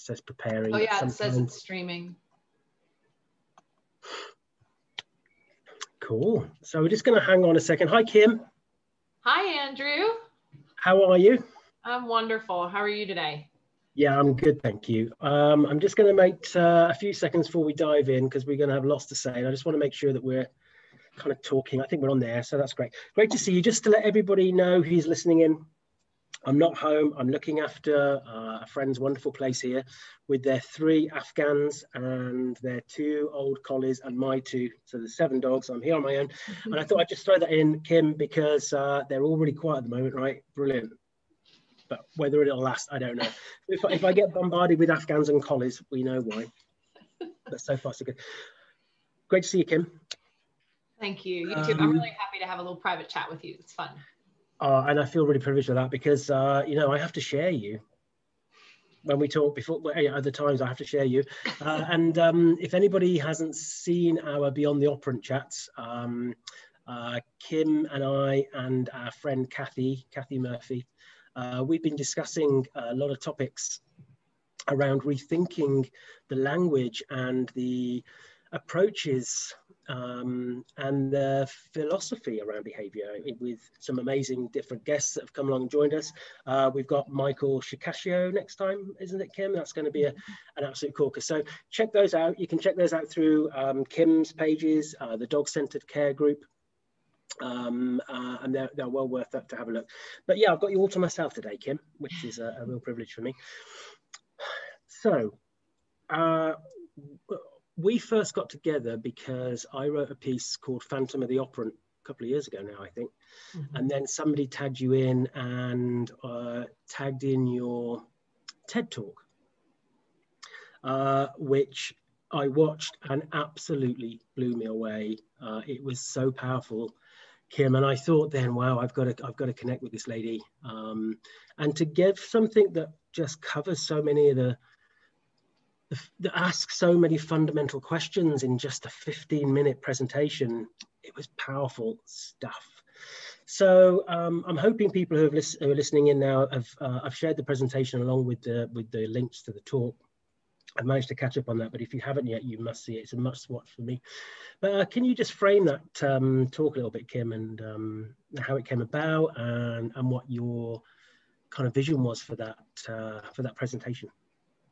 says preparing. Oh yeah, it says it's streaming. Cool. So we're just going to hang on a second. Hi, Kim. Hi, Andrew. How are you? I'm wonderful. How are you today? Yeah, I'm good, thank you. Um, I'm just going to make uh, a few seconds before we dive in because we're going to have lots to say. And I just want to make sure that we're kind of talking. I think we're on there, so that's great. Great to see you. Just to let everybody know who's listening in, I'm not home. I'm looking after uh, a friend's wonderful place here with their three Afghans and their two old collies and my two. So there's seven dogs. I'm here on my own. And I thought I'd just throw that in, Kim, because uh, they're all really quiet at the moment, right? Brilliant. But whether it'll last, I don't know. If, if I get bombarded with Afghans and collies, we know why. But so far, so good. Great to see you, Kim. Thank you. You too. Um, I'm really happy to have a little private chat with you. It's fun. Uh, and I feel really privileged with that because, uh, you know, I have to share you. When we talk before, other times I have to share you. Uh, and um, if anybody hasn't seen our Beyond the Operant chats, um, uh, Kim and I and our friend Kathy, Kathy Murphy, uh, we've been discussing a lot of topics around rethinking the language and the approaches um, and the philosophy around behavior with some amazing different guests that have come along and joined us. Uh, we've got Michael Shikashio next time, isn't it, Kim? That's going to be a, an absolute corker. So check those out. You can check those out through um, Kim's pages, uh, the Dog Centered Care Group. Um, uh, and they're, they're, well worth it to have a look. But yeah, I've got you all to myself today, Kim, which is a, a real privilege for me. So, uh, we first got together because I wrote a piece called Phantom of the Operant a couple of years ago now, I think. Mm-hmm. And then somebody tagged you in and uh, tagged in your TED talk, uh, which I watched and absolutely blew me away. Uh, it was so powerful. Kim, and I thought then, wow, I've got to, I've got to connect with this lady, um, and to give something that just covers so many of the that ask so many fundamental questions in just a 15 minute presentation. It was powerful stuff. So um, I'm hoping people who, who, are listening in now have uh, I've shared the presentation along with the with the links to the talk. I've managed to catch up on that, but if you haven't yet, you must see it. It's a must watch for me. But uh, can you just frame that um, talk a little bit, Kim, and um, how it came about and, and what your kind of vision was for that uh, for that presentation?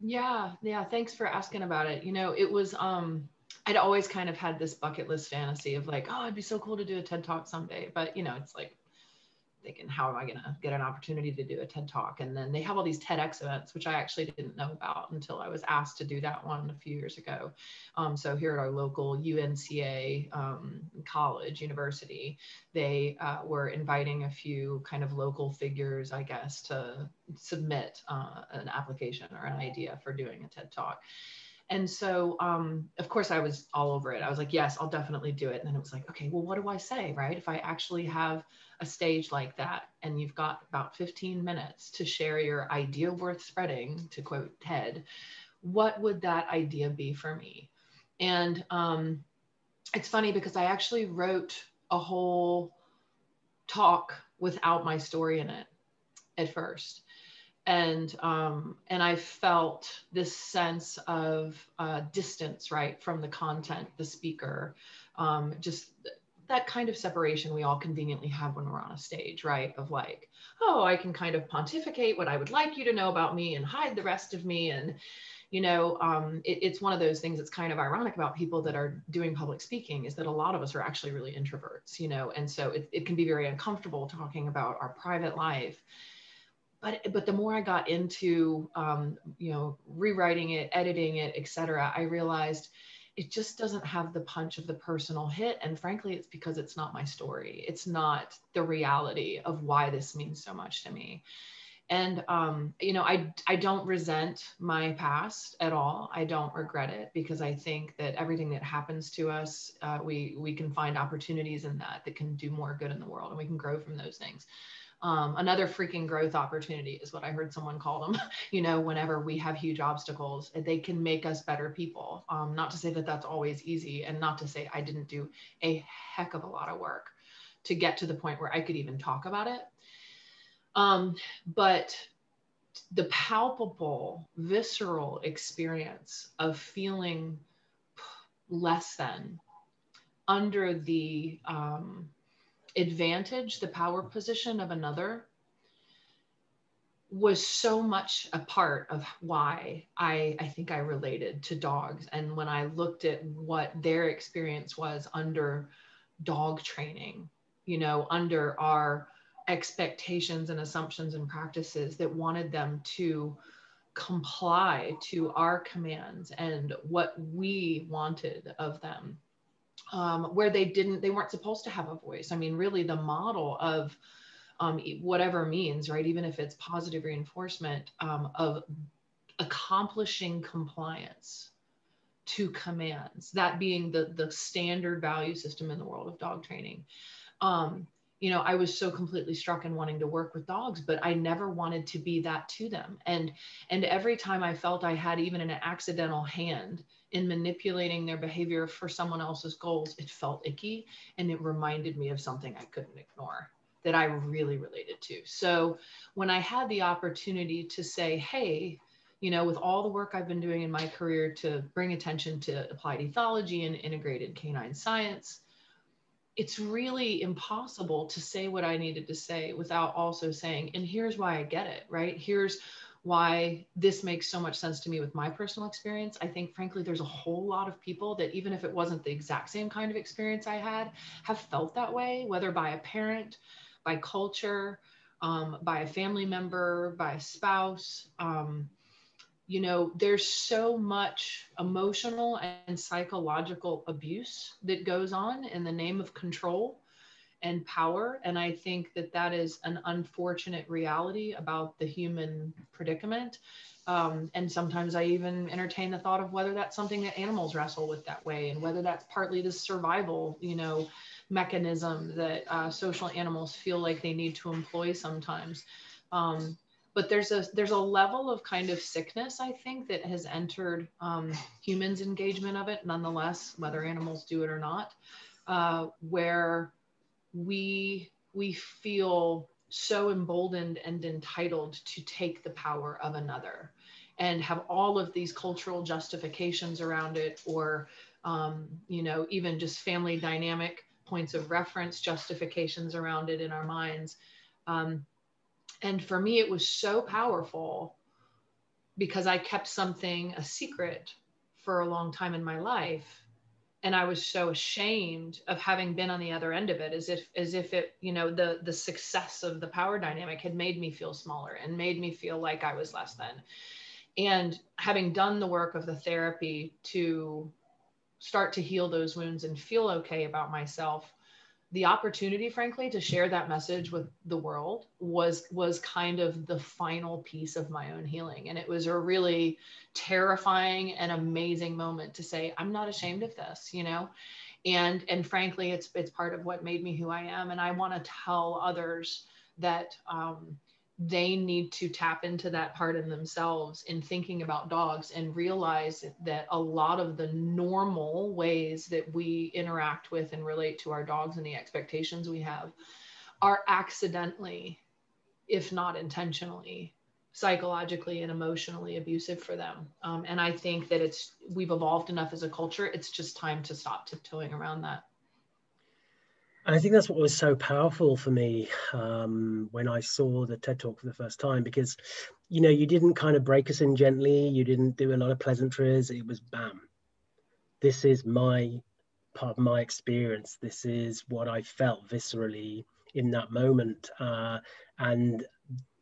Yeah, yeah. Thanks for asking about it. You know, it was um I'd always kind of had this bucket list fantasy of like, oh, it'd be so cool to do a TED talk someday. But you know, it's like thinking, how am I going to get an opportunity to do a TED talk? And then they have all these TEDx events, which I actually didn't know about until I was asked to do that one a few years ago. Um, so here at our local UNCA um, college, university, they uh, were inviting a few kind of local figures, I guess, to submit uh, an application or an idea for doing a TED talk. And so, um, of course, I was all over it. I was like, yes, I'll definitely do it. And then it was like, okay, well, what do I say, right? If I actually have a stage like that and you've got about 15 minutes to share your idea worth spreading, to quote Ted, what would that idea be for me? And um, it's funny because I actually wrote a whole talk without my story in it at first and um, and I felt this sense of uh, distance, right, from the content, the speaker, um, just that kind of separation we all conveniently have when we're on a stage, right? Of like, oh, I can kind of pontificate what I would like you to know about me and hide the rest of me, and you know, um, it, it's one of those things that's kind of ironic about people that are doing public speaking is that a lot of us are actually really introverts, you know, and so it, it can be very uncomfortable talking about our private life but but the more I got into um, you know rewriting it, editing it, etc., I realized it just doesn't have the punch of the personal hit. And frankly, it's because it's not my story. It's not the reality of why this means so much to me. And um, you know, I I don't resent my past at all. I don't regret it because I think that everything that happens to us, uh, we we can find opportunities in that that can do more good in the world, and we can grow from those things um, another freaking growth opportunity is what I heard someone call them. you know, whenever we have huge obstacles, they can make us better people. Um, not to say that that's always easy, and not to say I didn't do a heck of a lot of work to get to the point where I could even talk about it. Um, but the palpable, visceral experience of feeling less than under the um, advantage, the power position of another was so much a part of why I, I think I related to dogs. And when I looked at what their experience was under dog training, you know, under our expectations and assumptions and practices that wanted them to comply to our commands and what we wanted of them um, where they didn't they weren't supposed to have a voice. I mean really the model of um, whatever means right? Even if it's positive reinforcement um, of accomplishing compliance to commands that being the the standard value system in the world of dog training. Um, you know i was so completely struck in wanting to work with dogs but i never wanted to be that to them. And and every time i felt i had even an accidental hand in manipulating their behavior for someone else's goals it felt icky and it reminded me of something i couldn't ignore that i really related to. So when i had the opportunity to say hey you know with all the work i've been doing in my career to bring attention to applied ethology and integrated canine science it's really impossible to say what I needed to say without also saying, and here's why I get it, right? Here's why this makes so much sense to me with my personal experience. I think, frankly, there's a whole lot of people that, even if it wasn't the exact same kind of experience I had, have felt that way, whether by a parent, by culture, um, by a family member, by a spouse. Um, you know, there's so much emotional and psychological abuse that goes on in the name of control and power. And I think that that is an unfortunate reality about the human predicament. Um, and sometimes I even entertain the thought of whether that's something that animals wrestle with that way, and whether that's partly the survival, you know, mechanism that uh, social animals feel like they need to employ sometimes. Um, but there's a there's a level of kind of sickness i think that has entered um, humans engagement of it nonetheless whether animals do it or not uh, where we we feel so emboldened and entitled to take the power of another and have all of these cultural justifications around it or um, you know even just family dynamic points of reference justifications around it in our minds um, and for me, it was so powerful because I kept something a secret for a long time in my life. And I was so ashamed of having been on the other end of it, as if, as if it, you know, the the success of the power dynamic had made me feel smaller and made me feel like I was less than. And having done the work of the therapy to start to heal those wounds and feel okay about myself, the opportunity frankly to share that message with the world was was kind of the final piece of my own healing. And it was a really terrifying and amazing moment to say i'm not ashamed of this you know? And and frankly it's it's part of what made me who i am. And i want to tell others that um, they need to tap into that part in themselves in thinking about dogs and realize that a lot of the normal ways that we interact with and relate to our dogs and the expectations we have are accidentally, if not intentionally, psychologically and emotionally abusive for them. Um, and I think that it's we've evolved enough as a culture. It's just time to stop tiptoeing around that. And I think that's what was so powerful for me um, when I saw the TED Talk for the first time, because, you know, you didn't kind of break us in gently, you didn't do a lot of pleasantries. It was bam. This is my part of my experience. This is what I felt viscerally in that moment. Uh, and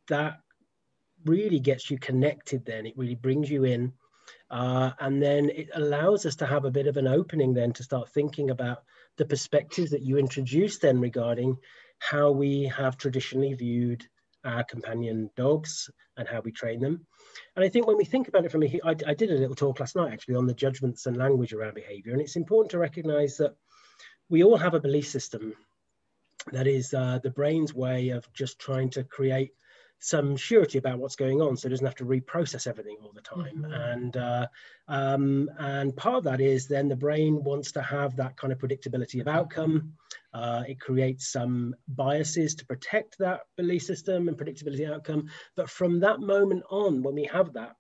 that really gets you connected then. It really brings you in. Uh, and then it allows us to have a bit of an opening then to start thinking about the perspectives that you introduced then regarding how we have traditionally viewed our companion dogs and how we train them. And I think when we think about it from a, I, I did a little talk last night actually on the judgments and language around behavior. And it's important to recognize that we all have a belief system that is uh, the brain's way of just trying to create some surety about what's going on so it doesn't have to reprocess everything all the time. Mm-hmm. and uh, um, and part of that is then the brain wants to have that kind of predictability of outcome. Uh, it creates some biases to protect that belief system and predictability outcome. But from that moment on when we have that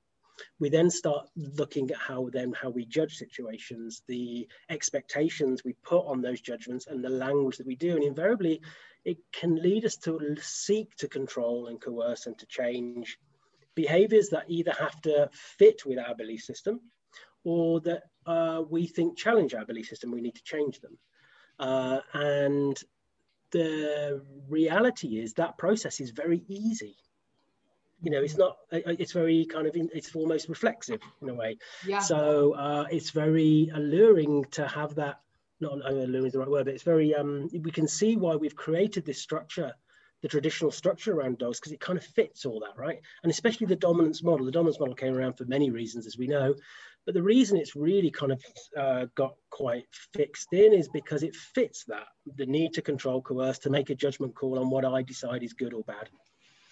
we then start looking at how then how we judge situations the expectations we put on those judgments and the language that we do. And invariably it can lead us to seek to control and coerce and to change behaviors that either have to fit with our belief system or that uh, we think challenge our belief system, we need to change them. Uh, and the reality is that process is very easy. You know, it's not, it's very kind of, it's almost reflexive in a way. Yeah. So uh, it's very alluring to have that not alluring is the right word, but it's very, um, we can see why we've created this structure, the traditional structure around dogs, because it kind of fits all that, right? And especially the dominance model. The dominance model came around for many reasons, as we know. But the reason it's really kind of uh, got quite fixed in is because it fits that the need to control, coerce, to make a judgment call on what I decide is good or bad.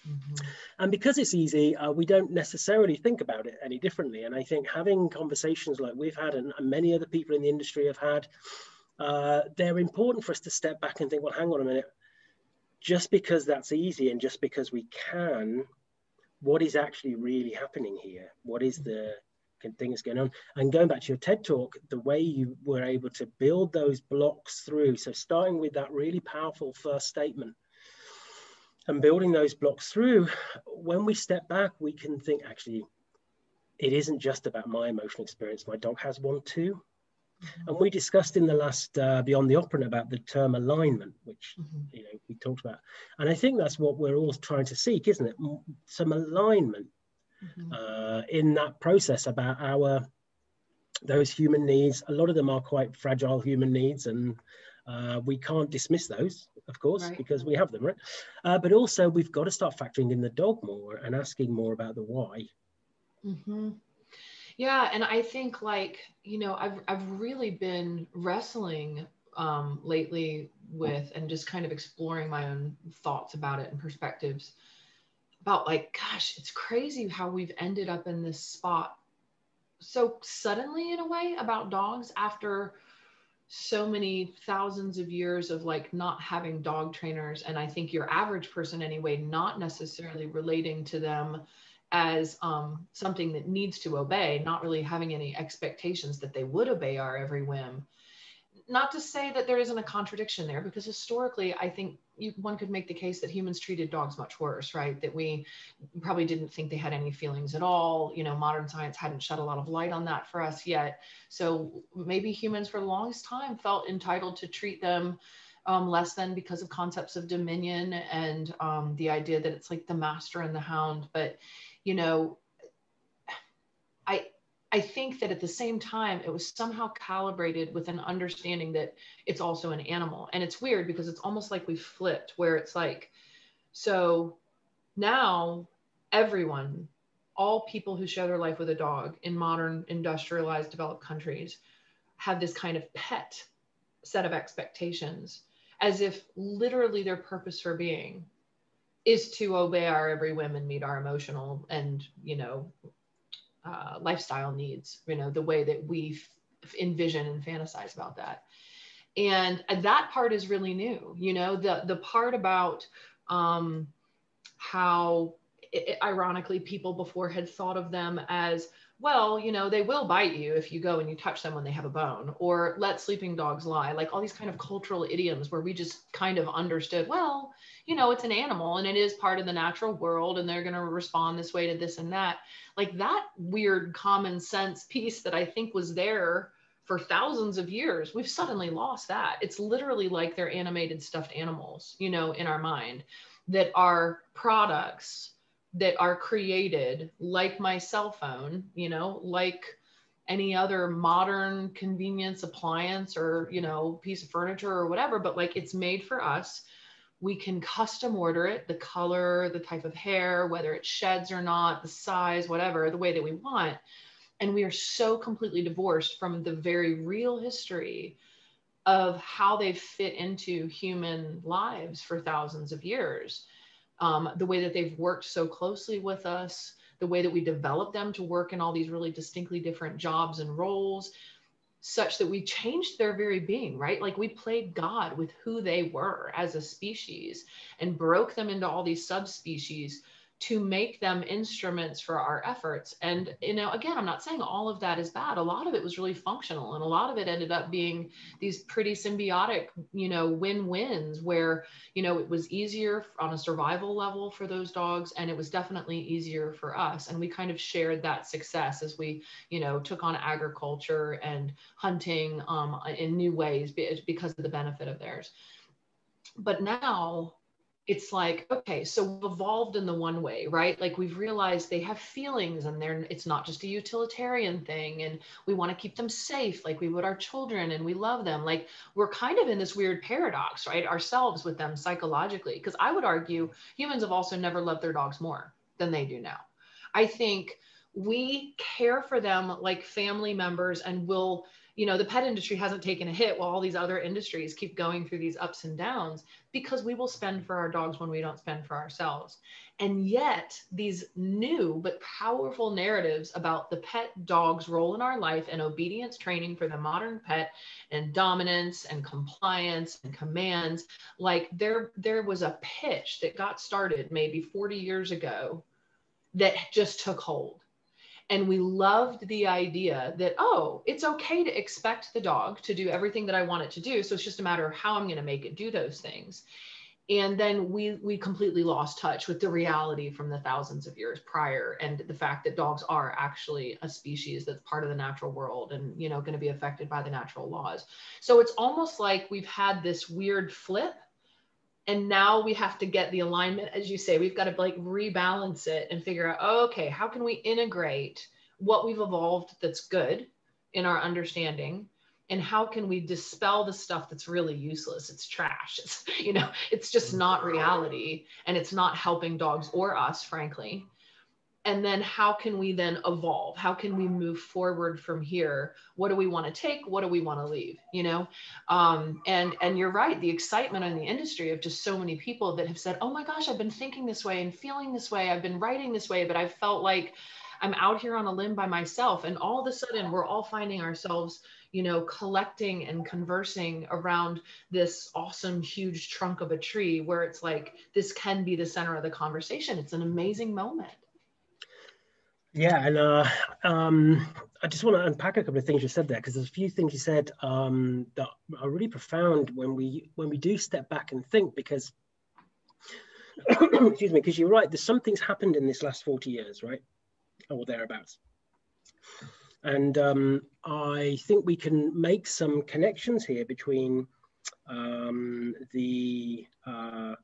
Mm-hmm. And because it's easy, uh, we don't necessarily think about it any differently. And I think having conversations like we've had and, and many other people in the industry have had, uh, they're important for us to step back and think, well, hang on a minute. Just because that's easy and just because we can, what is actually really happening here? What is the thing that's going on? And going back to your TED talk, the way you were able to build those blocks through. So starting with that really powerful first statement and building those blocks through, when we step back, we can think actually, it isn't just about my emotional experience. My dog has one too. And we discussed in the last uh, Beyond the Operant about the term alignment, which mm-hmm. you know we talked about, and I think that's what we're all trying to seek, isn't it? Some alignment mm-hmm. uh, in that process about our those human needs. A lot of them are quite fragile human needs, and uh, we can't dismiss those, of course, right. because we have them, right? Uh, but also, we've got to start factoring in the dog more and asking more about the why. Mm-hmm. Yeah, and I think like, you know, I've I've really been wrestling um lately with and just kind of exploring my own thoughts about it and perspectives about like gosh, it's crazy how we've ended up in this spot so suddenly in a way about dogs after so many thousands of years of like not having dog trainers. And i think your average person anyway not necessarily relating to them as um, something that needs to obey, not really having any expectations that they would obey our every whim. Not to say that there isn't a contradiction there, because historically, I think you, one could make the case that humans treated dogs much worse, right? That we probably didn't think they had any feelings at all. You know, modern science hadn't shed a lot of light on that for us yet. So maybe humans for the longest time felt entitled to treat them um, less than because of concepts of dominion and um, the idea that it's like the master and the hound. But you know, I I think that at the same time it was somehow calibrated with an understanding that it's also an animal. And it's weird because it's almost like we flipped where it's like, so now everyone, all people who share their life with a dog in modern industrialized developed countries have this kind of pet set of expectations as if literally their purpose for being is to obey our every whim and meet our emotional and you know uh, lifestyle needs you know the way that we f- envision and fantasize about that. And that part is really new you know the the part about um, how it, ironically people before had thought of them as well, you know, they will bite you if you go and you touch them when they have a bone, or let sleeping dogs lie, like all these kind of cultural idioms where we just kind of understood, well, you know, it's an animal and it is part of the natural world and they're going to respond this way to this and that. Like that weird common sense piece that I think was there for thousands of years, we've suddenly lost that. It's literally like they're animated stuffed animals, you know, in our mind that are products that are created like my cell phone, you know, like any other modern convenience appliance or, you know, piece of furniture or whatever, but like it's made for us we can custom order it the color the type of hair whether it sheds or not the size whatever the way that we want. And we are so completely divorced from the very real history of how they fit into human lives for thousands of years. Um, the way that they've worked so closely with us, the way that we develop them to work in all these really distinctly different jobs and roles, such that we changed their very being, right? Like we played God with who they were as a species and broke them into all these subspecies to make them instruments for our efforts. And, you know, again, I'm not saying all of that is bad. A lot of it was really functional. And a lot of it ended up being these pretty symbiotic, you know, win wins where, you know, it was easier on a survival level for those dogs. And it was definitely easier for us. And we kind of shared that success as we, you know, took on agriculture and hunting um, in new ways because of the benefit of theirs. But now, it's like okay so we've evolved in the one way right? Like we've realized they have feelings and they're it's not just a utilitarian thing and we want to keep them safe like we would our children and we love them. Like we're kind of in this weird paradox right ourselves with them psychologically because i would argue humans have also never loved their dogs more than they do now. I think we care for them like family members and will you know the pet industry hasn't taken a hit while all these other industries keep going through these ups and downs because we will spend for our dogs when we don't spend for ourselves. And yet these new but powerful narratives about the pet dog's role in our life and obedience training for the modern pet and dominance and compliance and commands like there there was a pitch that got started maybe 40 years ago that just took hold and we loved the idea that, oh, it's okay to expect the dog to do everything that I want it to do. So it's just a matter of how I'm going to make it do those things. And then we we completely lost touch with the reality from the thousands of years prior and the fact that dogs are actually a species that's part of the natural world and you know going to be affected by the natural laws. So it's almost like we've had this weird flip and now we have to get the alignment as you say we've got to like rebalance it and figure out oh, okay how can we integrate what we've evolved that's good in our understanding? And how can we dispel the stuff that's really useless? It's trash. It's you know it's just not reality and it's not helping dogs or us frankly and then how can we then evolve? How can we move forward from here? What do we want to take? What do we want to leave you know? Um, and and you're right the excitement in the industry of just so many people that have said oh my gosh i've been thinking this way and feeling this way. I've been writing this way but i felt like i'm out here on a limb by myself. And all of a sudden we're all finding ourselves you know collecting and conversing around this awesome huge trunk of a tree where it's like this can be the center of the conversation. It's an amazing moment yeah, and uh, um, I just want to unpack a couple of things you said there because there's a few things you said um, that are really profound when we when we do step back and think. Because excuse me, because you're right. There's something's happened in this last 40 years, right, or thereabouts. And um, I think we can make some connections here between um, the uh,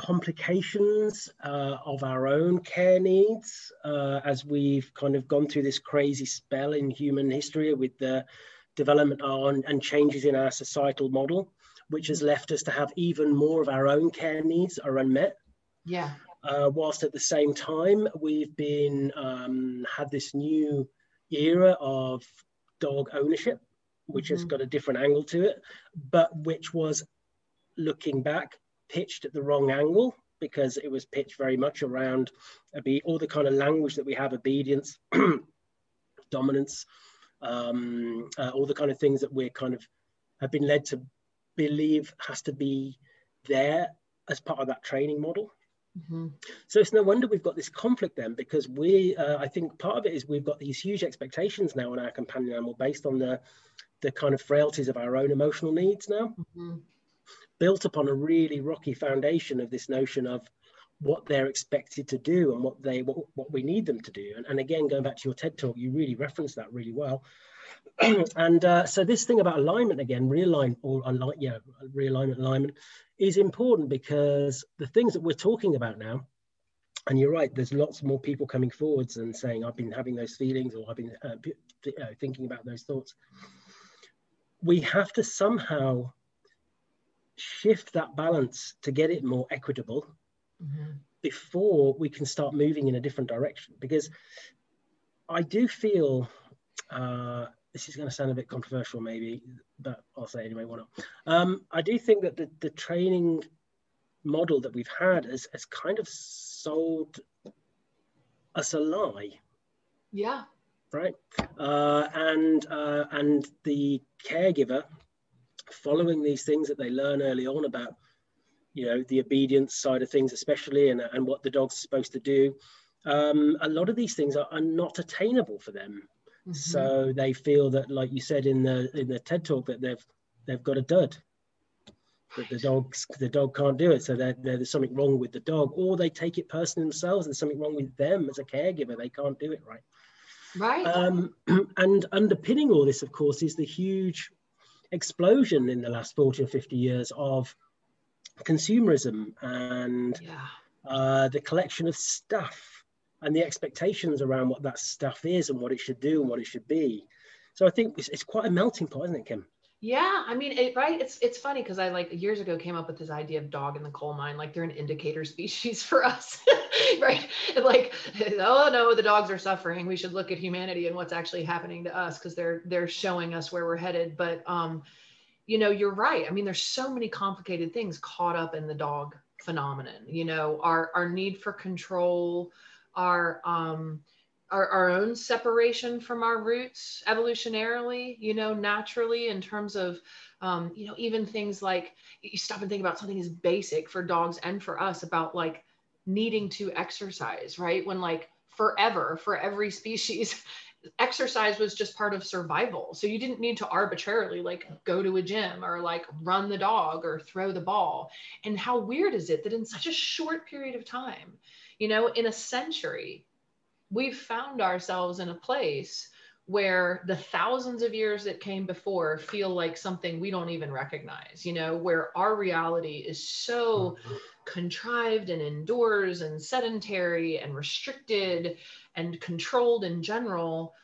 complications uh, of our own care needs uh, as we've kind of gone through this crazy spell in human history with the development on and changes in our societal model, which has left us to have even more of our own care needs are unmet. Yeah. Uh, whilst at the same time, we've been um, had this new era of dog ownership, which mm-hmm. has got a different angle to it, but which was looking back pitched at the wrong angle because it was pitched very much around all the kind of language that we have obedience dominance um, uh, all the kind of things that we're kind of have been led to believe has to be there as part of that training model. Mm-hmm. so it's no wonder we've got this conflict then because we uh, i think part of it is we've got these huge expectations now on our companion animal based on the the kind of frailties of our own emotional needs now. Mm-hmm built upon a really rocky foundation of this notion of what they're expected to do and what they what, what we need them to do. And, and again going back to your ted talk you really referenced that really well. And uh, so this thing about alignment again realign or align yeah realignment alignment is important because the things that we're talking about now and you're right there's lots more people coming forwards and saying i've been having those feelings or i've been uh, uh, thinking about those thoughts. We have to somehow shift that balance to get it more equitable mm-hmm. before we can start moving in a different direction. Because I do feel uh, this is going to sound a bit controversial, maybe, but I'll say anyway. Why not? Um, I do think that the, the training model that we've had has, has kind of sold us a lie. Yeah. Right. Uh, and uh, and the caregiver following these things that they learn early on about, you know, the obedience side of things, especially, and, and what the dog's supposed to do. Um, a lot of these things are, are not attainable for them. Mm-hmm. So they feel that, like you said in the in the TED talk, that they've they've got a dud. That the dogs the dog can't do it, so they're, they're, there's something wrong with the dog, or they take it personally themselves. There's something wrong with them as a caregiver. They can't do it right. Right. Um, and underpinning all this, of course, is the huge explosion in the last 40 or 50 years of consumerism and yeah. uh, the collection of stuff and the expectations around what that stuff is and what it should do and what it should be. So I think it's, it's quite a melting pot, isn't it, Kim? Yeah, I mean, it, right? It's it's funny because I like years ago came up with this idea of dog in the coal mine, like they're an indicator species for us, right? And like, oh no, the dogs are suffering. We should look at humanity and what's actually happening to us because they're they're showing us where we're headed. But um, you know, you're right. I mean, there's so many complicated things caught up in the dog phenomenon. You know, our our need for control, our um our, our own separation from our roots evolutionarily, you know, naturally in terms of, um, you know, even things like you stop and think about something as basic for dogs and for us about like needing to exercise, right? When like forever for every species, exercise was just part of survival. So you didn't need to arbitrarily like go to a gym or like run the dog or throw the ball. And how weird is it that in such a short period of time, you know, in a century, we've found ourselves in a place where the thousands of years that came before feel like something we don't even recognize, you know, where our reality is so mm-hmm. contrived and indoors and sedentary and restricted and controlled in general.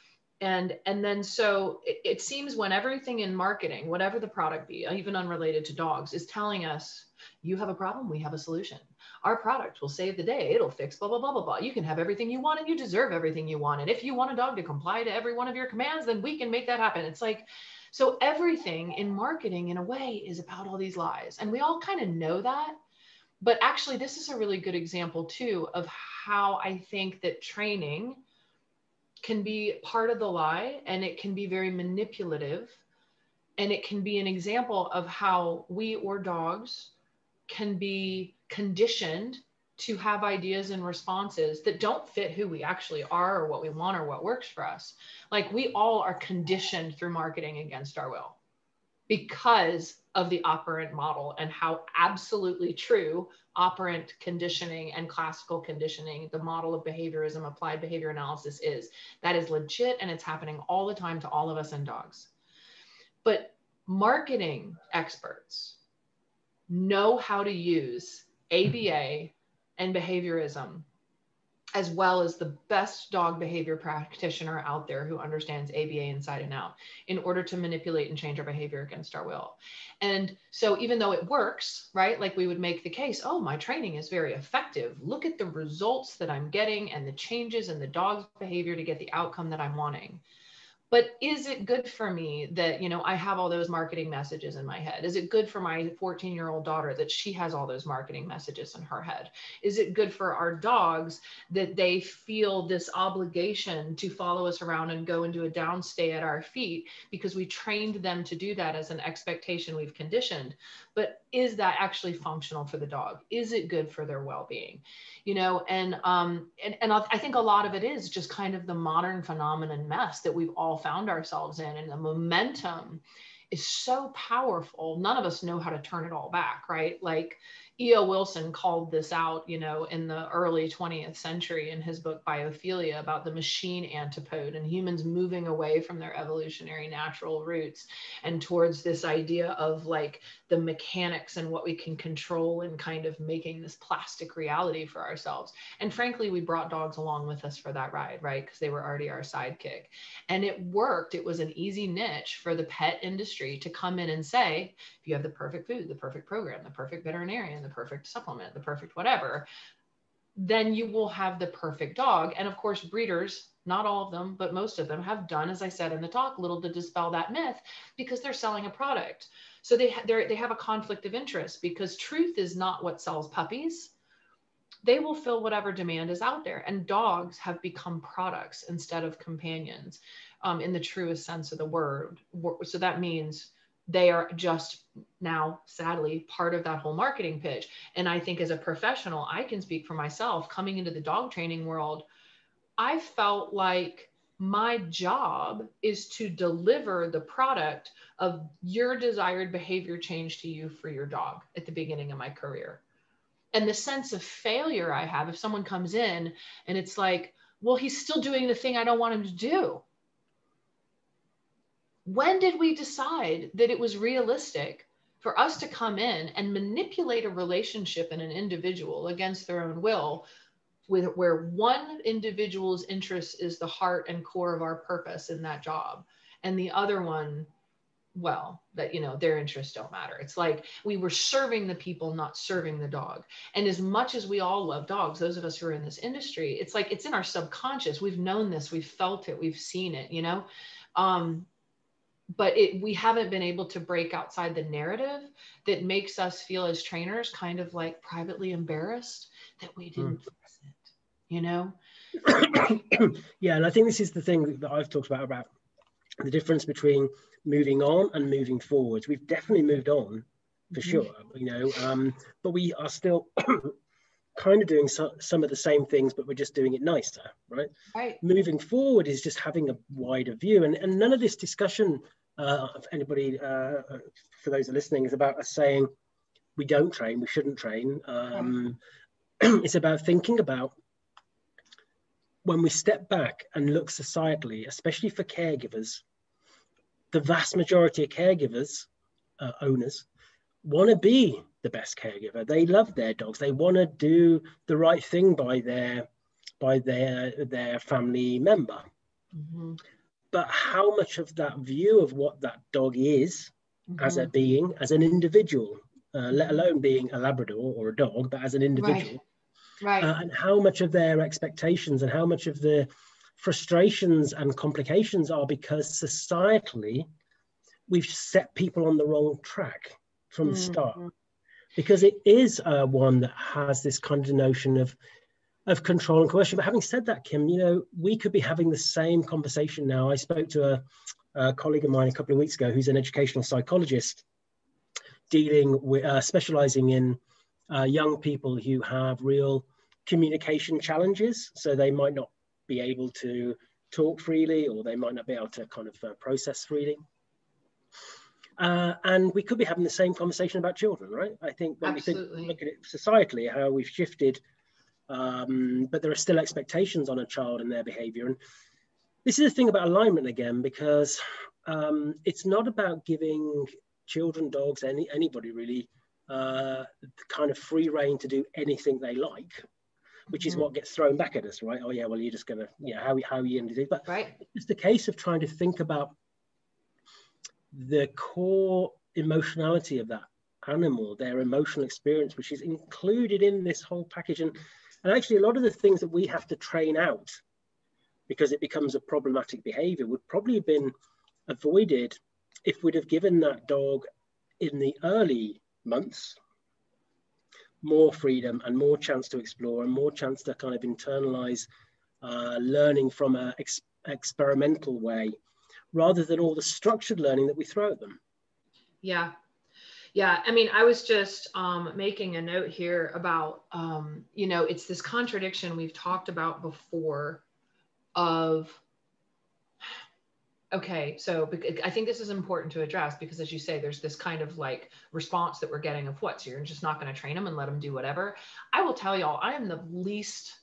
And, and then so it, it seems when everything in marketing, whatever the product be, even unrelated to dogs, is telling us you have a problem, we have a solution our product will save the day. It'll fix blah, blah, blah, blah, blah. You can have everything you want and you deserve everything you want. And if you want a dog to comply to every one of your commands, then we can make that happen. It's like, so everything in marketing, in a way, is about all these lies. And we all kind of know that. But actually, this is a really good example, too, of how I think that training can be part of the lie and it can be very manipulative. And it can be an example of how we or dogs can be conditioned to have ideas and responses that don't fit who we actually are or what we want or what works for us. Like we all are conditioned through marketing against our will because of the operant model and how absolutely true operant conditioning and classical conditioning, the model of behaviorism, applied behavior analysis is. That is legit and it's happening all the time to all of us and dogs. But marketing experts know how to use ABA and behaviorism, as well as the best dog behavior practitioner out there who understands ABA inside and out in order to manipulate and change our behavior against our will. And so, even though it works, right, like we would make the case, oh, my training is very effective. Look at the results that I'm getting and the changes in the dog's behavior to get the outcome that I'm wanting but is it good for me that you know i have all those marketing messages in my head? Is it good for my 14 year old daughter that she has all those marketing messages in her head? Is it good for our dogs that they feel this obligation to follow us around and go into a downstay at our feet because we trained them to do that as an expectation we've conditioned? But is that actually functional for the dog? Is it good for their well-being? You know and um and, and i think a lot of it is just kind of the modern phenomenon mess that we've all found ourselves in and the momentum is so powerful none of us know how to turn it all back right? Like E.O. Wilson called this out, you know, in the early 20th century in his book Biophilia about the machine antipode and humans moving away from their evolutionary natural roots and towards this idea of like the mechanics and what we can control and kind of making this plastic reality for ourselves. And frankly, we brought dogs along with us for that ride, right? Because they were already our sidekick. And it worked. It was an easy niche for the pet industry to come in and say, if you have the perfect food, the perfect program, the perfect veterinarian, the perfect supplement, the perfect whatever, then you will have the perfect dog. And of course, breeders not all of them, but most of them have done, as I said in the talk, little to dispel that myth because they're selling a product. So they, they have a conflict of interest because truth is not what sells puppies. They will fill whatever demand is out there. And dogs have become products instead of companions um, in the truest sense of the word. So that means they are just now sadly part of that whole marketing pitch. And i think as a professional i can speak for myself coming into the dog training world i felt like my job is to deliver the product of your desired behavior change to you for your dog at the beginning of my career. And the sense of failure i have if someone comes in and it's like well he's still doing the thing i don't want him to do. When did we decide that it was realistic for us to come in and manipulate a relationship in an individual against their own will with where one individual's interest is the heart and core of our purpose in that job and the other one well that you know their interests don't matter. It's like we were serving the people not serving the dog. And as much as we all love dogs those of us who are in this industry it's like it's in our subconscious. We've known this. We've felt it. We've seen it you know? Um but it, we haven't been able to break outside the narrative that makes us feel as trainers kind of like privately embarrassed that we didn't mm. it, you know? yeah, and I think this is the thing that I've talked about about the difference between moving on and moving forwards. We've definitely moved on for mm-hmm. sure, you know, um, but we are still kind of doing so, some of the same things, but we're just doing it nicer, right? Right. Moving forward is just having a wider view, and, and none of this discussion uh, of anybody, uh, for those listening, is about us saying we don't train, we shouldn't train. Um, it's about thinking about when we step back and look societally, especially for caregivers, the vast majority of caregivers, uh, owners, want to be the best caregiver. They love their dogs. They want to do the right thing by their by their their family member. Mm-hmm. But how much of that view of what that dog is mm-hmm. as a mm-hmm. being, as an individual, uh, let alone being a Labrador or a dog, but as an individual, right? right. Uh, and how much of their expectations and how much of the frustrations and complications are because societally we've set people on the wrong track from the start mm-hmm because it is uh, one that has this kind of notion of of control and coercion. But having said that, Kim, you know, we could be having the same conversation now. I spoke to a, a colleague of mine a couple of weeks ago who's an educational psychologist dealing with uh, specializing in uh, young people who have real communication challenges. So they might not be able to talk freely or they might not be able to kind of uh, process freely. Uh, and we could be having the same conversation about children, right? I think when Absolutely. we think, look at it societally, how we've shifted, um, but there are still expectations on a child and their behavior. And this is the thing about alignment again, because um, it's not about giving children, dogs, any anybody really, uh, kind of free reign to do anything they like, which is mm-hmm. what gets thrown back at us, right? Oh yeah, well you're just gonna, yeah, how how are you gonna do? But right. it's the case of trying to think about the core emotionality of that animal, their emotional experience, which is included in this whole package. And, and actually, a lot of the things that we have to train out because it becomes a problematic behavior would probably have been avoided if we'd have given that dog in the early months more freedom and more chance to explore and more chance to kind of internalize uh, learning from an ex- experimental way rather than all the structured learning that we throw at them. Yeah. Yeah, I mean, I was just um, making a note here about, um, you know, it's this contradiction we've talked about before of, okay, so I think this is important to address because, as you say, there's this kind of like response that we're getting of what? So you're just not going to train them and let them do whatever. I will tell y'all, I am the least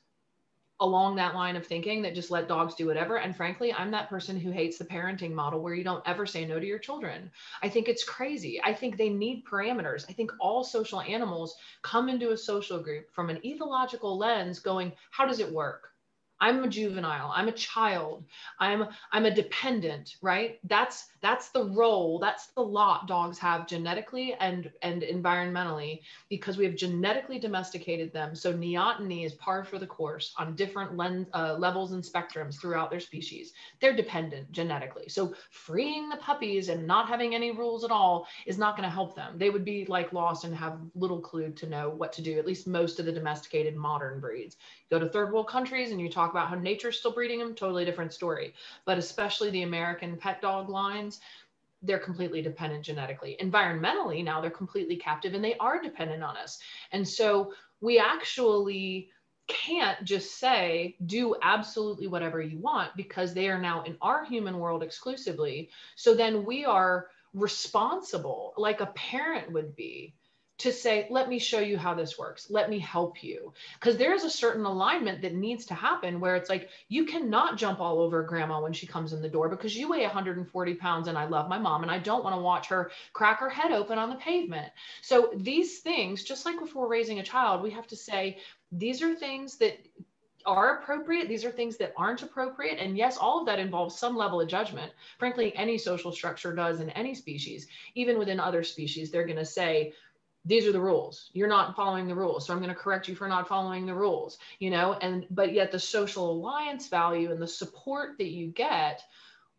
along that line of thinking that just let dogs do whatever. And frankly, I'm that person who hates the parenting model where you don't ever say no to your children. I think it's crazy. I think they need parameters. I think all social animals come into a social group from an ethological lens going, how does it work? I'm a juvenile. I'm a child. I'm I'm a dependent, right? That's that's the role. That's the lot dogs have genetically and and environmentally because we have genetically domesticated them. So neoteny is par for the course on different lens, uh, levels and spectrums throughout their species. They're dependent genetically. So freeing the puppies and not having any rules at all is not going to help them. They would be like lost and have little clue to know what to do. At least most of the domesticated modern breeds. Go to third world countries and you talk about how nature's still breeding them, totally different story. But especially the American pet dog lines, they're completely dependent genetically. Environmentally, now they're completely captive and they are dependent on us. And so we actually can't just say do absolutely whatever you want because they are now in our human world exclusively. So then we are responsible, like a parent would be, to say, let me show you how this works. Let me help you. Because there's a certain alignment that needs to happen where it's like, you cannot jump all over grandma when she comes in the door because you weigh 140 pounds and I love my mom and I don't want to watch her crack her head open on the pavement. So these things, just like if we're raising a child, we have to say, these are things that are appropriate. These are things that aren't appropriate. And yes, all of that involves some level of judgment. Frankly, any social structure does in any species. Even within other species, they're going to say, these are the rules. You're not following the rules. So i'm going to correct you for not following the rules you know? And but yet the social alliance value and the support that you get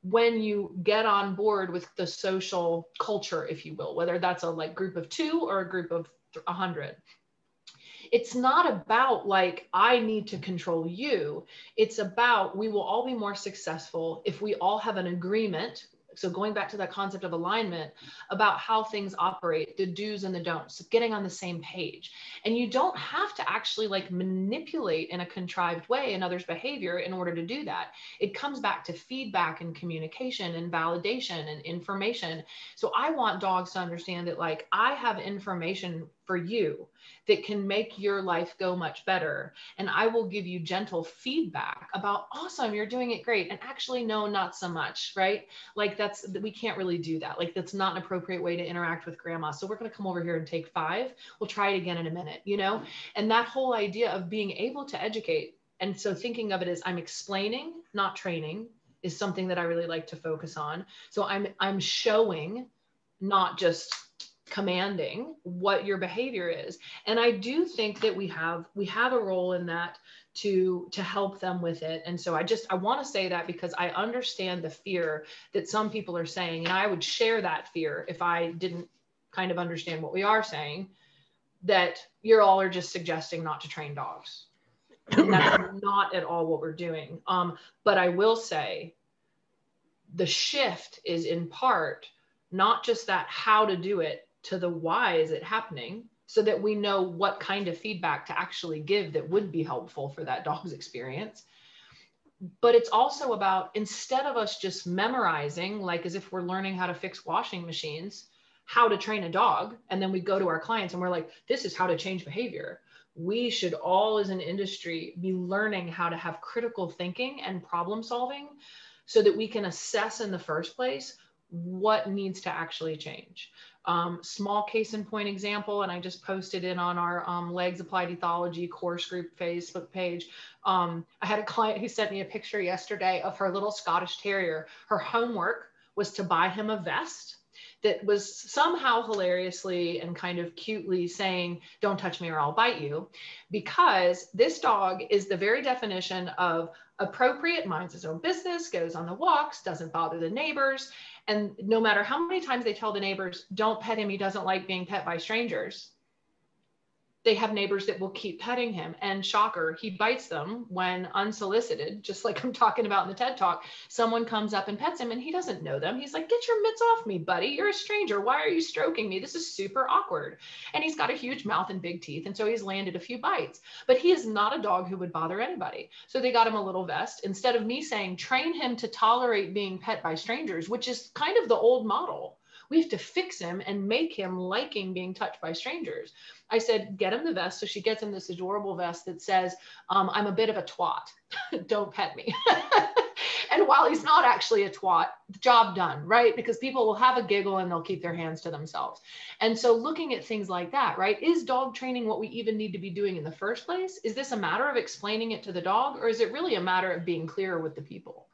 when you get on board with the social culture if you will whether that's a like group of two or a group of a hundred. It's not about like i need to control you. It's about we will all be more successful if we all have an agreement so going back to that concept of alignment about how things operate the do's and the don'ts getting on the same page. And you don't have to actually like manipulate in a contrived way another's behavior in order to do that. It comes back to feedback and communication and validation and information. So i want dogs to understand that like i have information for you that can make your life go much better. And I will give you gentle feedback about, awesome, you're doing it great. And actually, no, not so much, right? Like that's, we can't really do that. Like that's not an appropriate way to interact with grandma. So we're going to come over here and take five. We'll try it again in a minute, you know? And that whole idea of being able to educate. And so thinking of it as I'm explaining, not training is something that I really like to focus on. So I'm, I'm showing, not just commanding what your behavior is. And i do think that we have we have a role in that to to help them with it. And so i just i want to say that because i understand the fear that some people are saying. And i would share that fear if i didn't kind of understand what we are saying that you're all are just suggesting not to train dogs. And that's not at all what we're doing. Um, but i will say the shift is in part not just that how to do it to the why is it happening so that we know what kind of feedback to actually give that would be helpful for that dog's experience. But it's also about instead of us just memorizing like as if we're learning how to fix washing machines how to train a dog and then we go to our clients and we're like this is how to change behavior. We should all as an industry be learning how to have critical thinking and problem solving so that we can assess in the first place what needs to actually change um, small case in point example, and I just posted it on our um, Legs Applied Ethology course group Facebook page. Um, I had a client who sent me a picture yesterday of her little Scottish Terrier. Her homework was to buy him a vest that was somehow hilariously and kind of cutely saying, Don't touch me or I'll bite you, because this dog is the very definition of appropriate, minds his own business, goes on the walks, doesn't bother the neighbors. And no matter how many times they tell the neighbors, don't pet him, he doesn't like being pet by strangers, they have neighbors that will keep petting him. And shocker, he bites them when unsolicited, just like I'm talking about in the TED Talk. Someone comes up and pets him and he doesn't know them. He's like, Get your mitts off me, buddy. You're a stranger. Why are you stroking me? This is super awkward. And he's got a huge mouth and big teeth. And so he's landed a few bites. But he is not a dog who would bother anybody. So they got him a little vest. Instead of me saying, Train him to tolerate being pet by strangers, which is kind of the old model we have to fix him and make him liking being touched by strangers. I said, get him the vest. So she gets him this adorable vest that says, um, I'm a bit of a twat. Don't pet me. and while he's not actually a twat, job done, right? Because people will have a giggle and they'll keep their hands to themselves. And so looking at things like that, right? Is dog training what we even need to be doing in the first place? Is this a matter of explaining it to the dog or is it really a matter of being clearer with the people?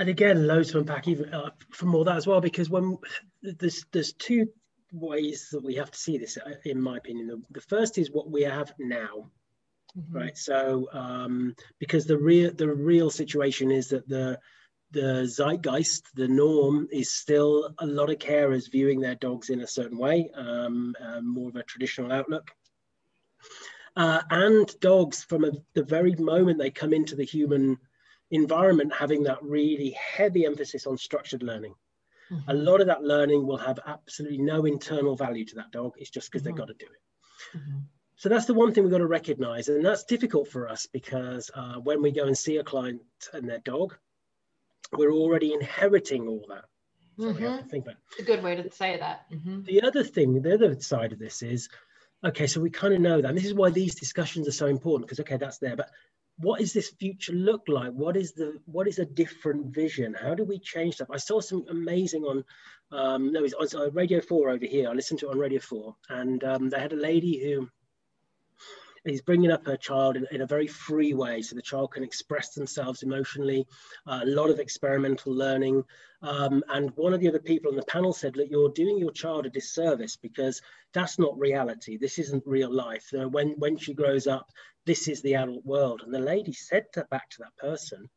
And again, loads to unpack even uh, from all that as well, because when there's there's two ways that we have to see this, uh, in my opinion. The, the first is what we have now, mm-hmm. right? So um, because the real the real situation is that the the zeitgeist, the norm, is still a lot of carers viewing their dogs in a certain way, um, uh, more of a traditional outlook. Uh, and dogs, from a, the very moment they come into the human environment, having that really heavy emphasis on structured learning. Mm-hmm. A lot of that learning will have absolutely no internal value to that dog. It's just because mm-hmm. they've got to do it. Mm-hmm. So that's the one thing we've got to recognize. And that's difficult for us because uh, when we go and see a client and their dog, we're already inheriting all that. So mm-hmm. think about it. a good way to say that. Mm-hmm. The other thing, the other side of this is, okay, so we kind of know that. And this is why these discussions are so important because, okay, that's there. But what does this future look like? What is the what is a different vision? How do we change stuff? I saw some amazing on um, no, it was on Radio Four over here. I listened to it on Radio Four, and um, they had a lady who is bringing up her child in, in, a very free way so the child can express themselves emotionally uh, a lot of experimental learning. Um, and one of the other people on the panel said look you're doing your child a disservice because that's not reality. This isn't real life. So when when she grows up this is the adult world. And the lady said back to that person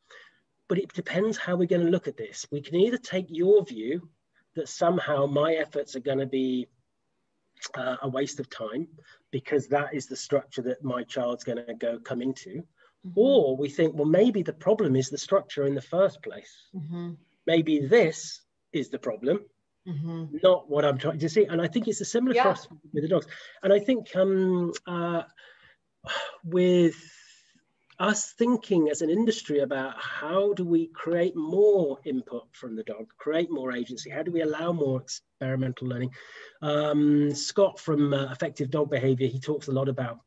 but it depends how we're going to look at this. We can either take your view that somehow my efforts are going to be uh, a waste of time because that is the structure that my child's going to go come into mm-hmm. or we think well maybe the problem is the structure in the first place mm-hmm. maybe this is the problem mm-hmm. not what i'm trying to see and i think it's a similar yeah. process with the dogs and i think um, uh, with us thinking as an industry about how do we create more input from the dog, create more agency, how do we allow more experimental learning. Um, Scott from uh, Effective Dog Behavior, he talks a lot about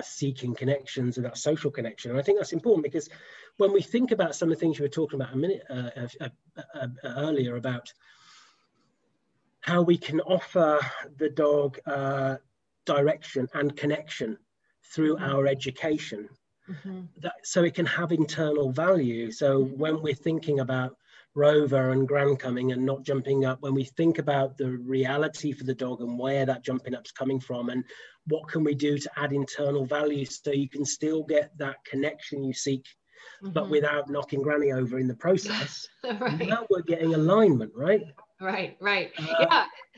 seeking connections and that social connection. And I think that's important because when we think about some of the things you were talking about a minute uh, earlier about how we can offer the dog uh, direction and connection through mm-hmm. our education mm-hmm. that, so it can have internal value. So mm-hmm. when we're thinking about Rover and Gran coming and not jumping up, when we think about the reality for the dog and where that jumping up's coming from and what can we do to add internal value so you can still get that connection you seek Mm-hmm. but without knocking granny over in the process. right. Now we're getting alignment, right? Right, right. Uh,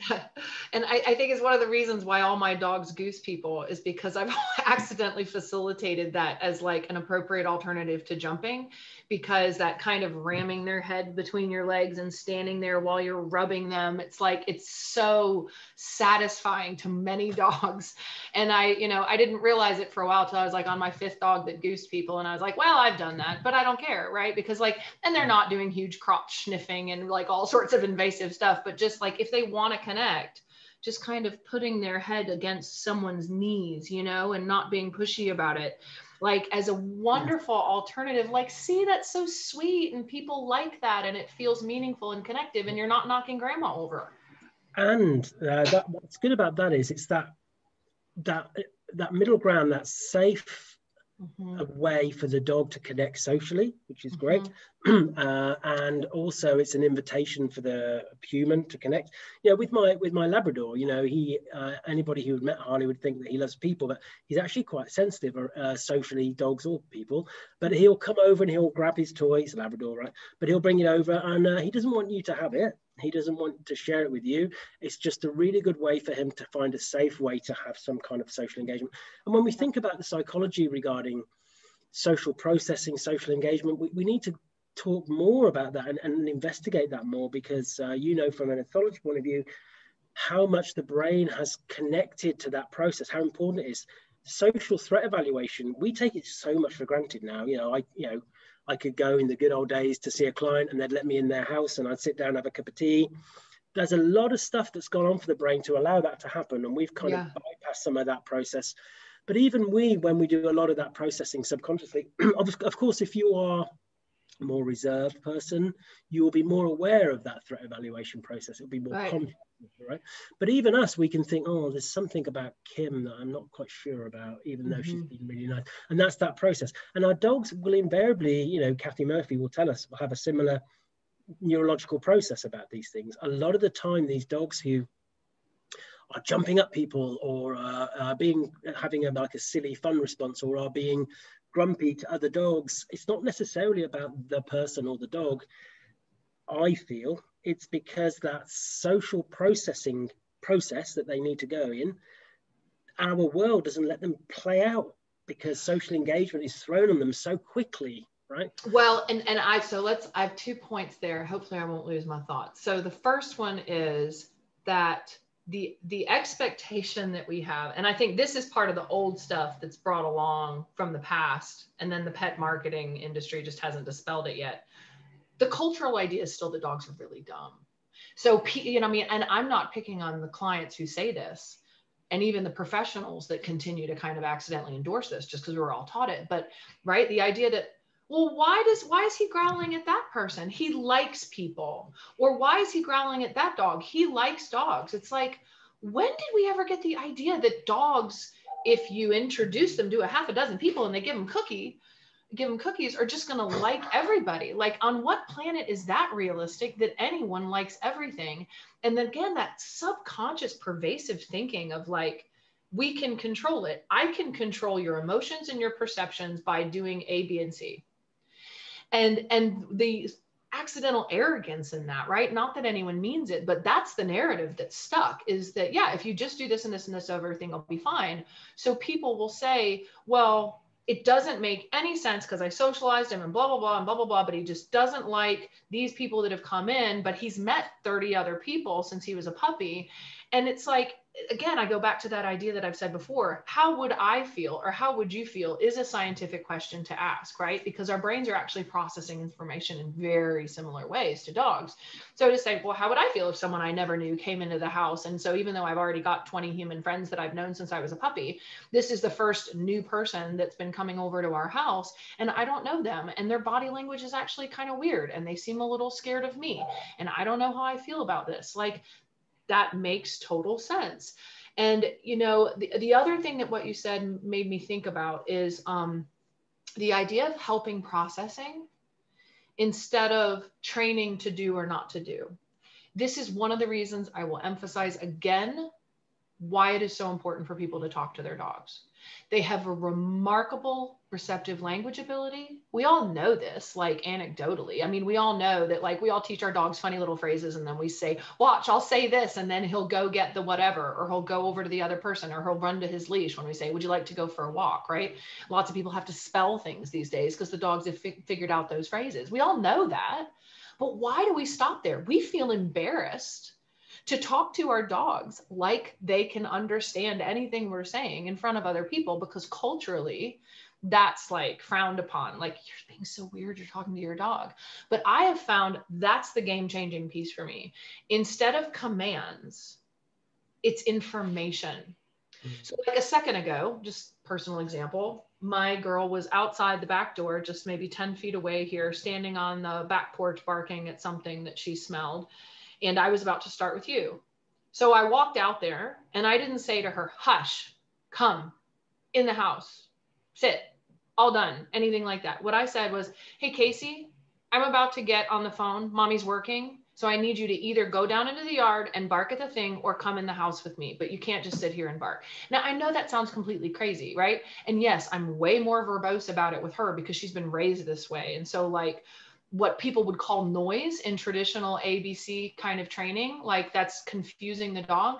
yeah. And I, I, think it's one of the reasons why all my dogs goose people is because I've accidentally facilitated that as like an appropriate alternative to jumping because that kind of ramming their head between your legs and standing there while you're rubbing them, it's like it's so satisfying to many dogs. And I, you know, I didn't realize it for a while till I was like on my fifth dog that goose people. And I was like, well, I've done that, but I don't care, right? Because like, and they're not doing huge crotch sniffing and like all sorts of invasive stuff, but just like if they want to connect, just kind of putting their head against someone's knees, you know, and not being pushy about it. Like as a wonderful alternative, like, see, that's so sweet. And people like that. And it feels meaningful and connective. And you're not knocking grandma over. And uh, that, what's good about that is it's that, that, that middle ground, that safe mm-hmm. a way for the dog to connect socially, which is great. Mm-hmm. uh, and also, it's an invitation for the human to connect. Yeah, with my with my Labrador, you know, he uh, anybody who had met Harley would think that he loves people, but he's actually quite sensitive, uh, socially, dogs or people. But he'll come over and he'll grab his toys, Labrador, right? But he'll bring it over, and uh, he doesn't want you to have it he doesn't want to share it with you. It's just a really good way for him to find a safe way to have some kind of social engagement. And when we think about the psychology regarding social processing, social engagement, we, we need to talk more about that and, and investigate that more because uh, you know from an ethology point of view how much the brain has connected to that process, how important it is. Social threat evaluation, we take it so much for granted now. You know, I, you know, I could go in the good old days to see a client and they'd let me in their house and I'd sit down, have a cup of tea. There's a lot of stuff that's gone on for the brain to allow that to happen. And we've kind yeah. of bypassed some of that process. But even we, when we do a lot of that processing subconsciously, of, of course, if you are more reserved person, you will be more aware of that threat evaluation process. It'll be more right. right? But even us, we can think, oh, there's something about Kim that I'm not quite sure about, even though mm-hmm. she's been really nice. And that's that process. And our dogs will invariably, you know, Kathy Murphy will tell us, will have a similar neurological process about these things. A lot of the time, these dogs who are jumping at people or uh, uh, being having a, like a silly fun response or are being grumpy to other dogs, it's not necessarily about the person or the dog. I feel. It's because that social processing process that they need to go in, our world doesn't let them play out because social engagement is thrown on them so quickly right? Well and and i so let's i have two points there. Hopefully i won't lose my thoughts. So the first one is that the the expectation that we have and i think this is part of the old stuff that's brought along from the past and then the pet marketing industry just hasn't dispelled it yet. The cultural idea is still that dogs are really dumb. So you know i mean and i'm not picking on the clients who say this and even the professionals that continue to kind of accidentally endorse this just because we are all taught it but right the idea that well why does why is he growling at that person? He likes people. Or why is he growling at that dog? He likes dogs. It's like when did we ever get the idea that dogs if you introduce them to a half a dozen people and they give them cookie give them cookies are just going to like everybody? Like on what planet is that realistic that anyone likes everything? And then again that subconscious pervasive thinking of like we can control it. I can control your emotions and your perceptions by doing a b and c and and the accidental arrogance in that right not that anyone means it but that's the narrative that's stuck is that yeah if you just do this and this and this everything will be fine so people will say well it doesn't make any sense because I socialized him and blah, blah, blah, and blah, blah, blah. But he just doesn't like these people that have come in, but he's met 30 other people since he was a puppy. And it's like, again, I go back to that idea that I've said before. How would I feel or how would you feel is a scientific question to ask, right? Because our brains are actually processing information in very similar ways to dogs. So to say, well, how would I feel if someone I never knew came into the house? And so even though I've already got 20 human friends that I've known since I was a puppy, this is the first new person that's been coming over to our house and I don't know them and their body language is actually kind of weird and they seem a little scared of me and I don't know how I feel about this. Like that makes total sense. And you know, the, the other thing that what you said made me think about is um, the idea of helping processing instead of training to do or not to do. This is one of the reasons I will emphasize again why it is so important for people to talk to their dogs. They have a remarkable receptive language ability. We all know this, like anecdotally. I mean, we all know that, like, we all teach our dogs funny little phrases and then we say, Watch, I'll say this. And then he'll go get the whatever, or he'll go over to the other person, or he'll run to his leash when we say, Would you like to go for a walk? Right? Lots of people have to spell things these days because the dogs have fi- figured out those phrases. We all know that. But why do we stop there? We feel embarrassed to talk to our dogs like they can understand anything we're saying in front of other people because culturally that's like frowned upon. Like you're being so weird you're talking to your dog. But i have found that's the game changing piece for me. Instead of commands it's information. Mm-hmm. so like a second ago just personal example my girl was outside the back door just maybe 10 feet away here standing on the back porch barking at something that she smelled and I was about to start with you. So I walked out there and I didn't say to her, hush, come in the house, sit, all done, anything like that. What I said was, hey, Casey, I'm about to get on the phone. Mommy's working. So I need you to either go down into the yard and bark at the thing or come in the house with me, but you can't just sit here and bark. Now, I know that sounds completely crazy, right? And yes, I'm way more verbose about it with her because she's been raised this way. And so, like, what people would call noise in traditional ABC kind of training, like that's confusing the dog.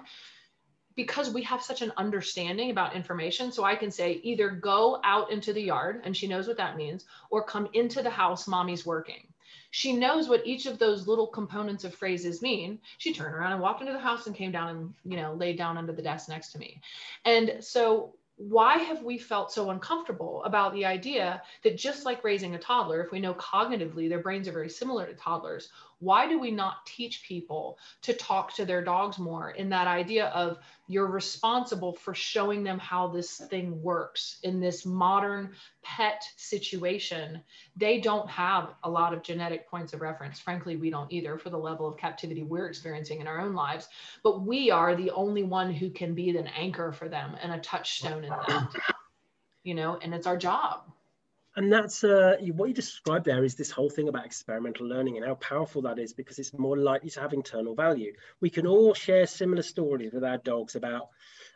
Because we have such an understanding about information, so I can say either go out into the yard, and she knows what that means, or come into the house, mommy's working. She knows what each of those little components of phrases mean. She turned around and walked into the house and came down and, you know, laid down under the desk next to me. And so why have we felt so uncomfortable about the idea that just like raising a toddler, if we know cognitively their brains are very similar to toddlers, why do we not teach people to talk to their dogs more in that idea of you're responsible for showing them how this thing works in this modern pet situation. They don't have a lot of genetic points of reference. Frankly, we don't either for the level of captivity we're experiencing in our own lives. But we are the only one who can be an anchor for them and a touchstone in that, you know, and it's our job and that's uh, what you described there is this whole thing about experimental learning and how powerful that is because it's more likely to have internal value. We can all share similar stories with our dogs about,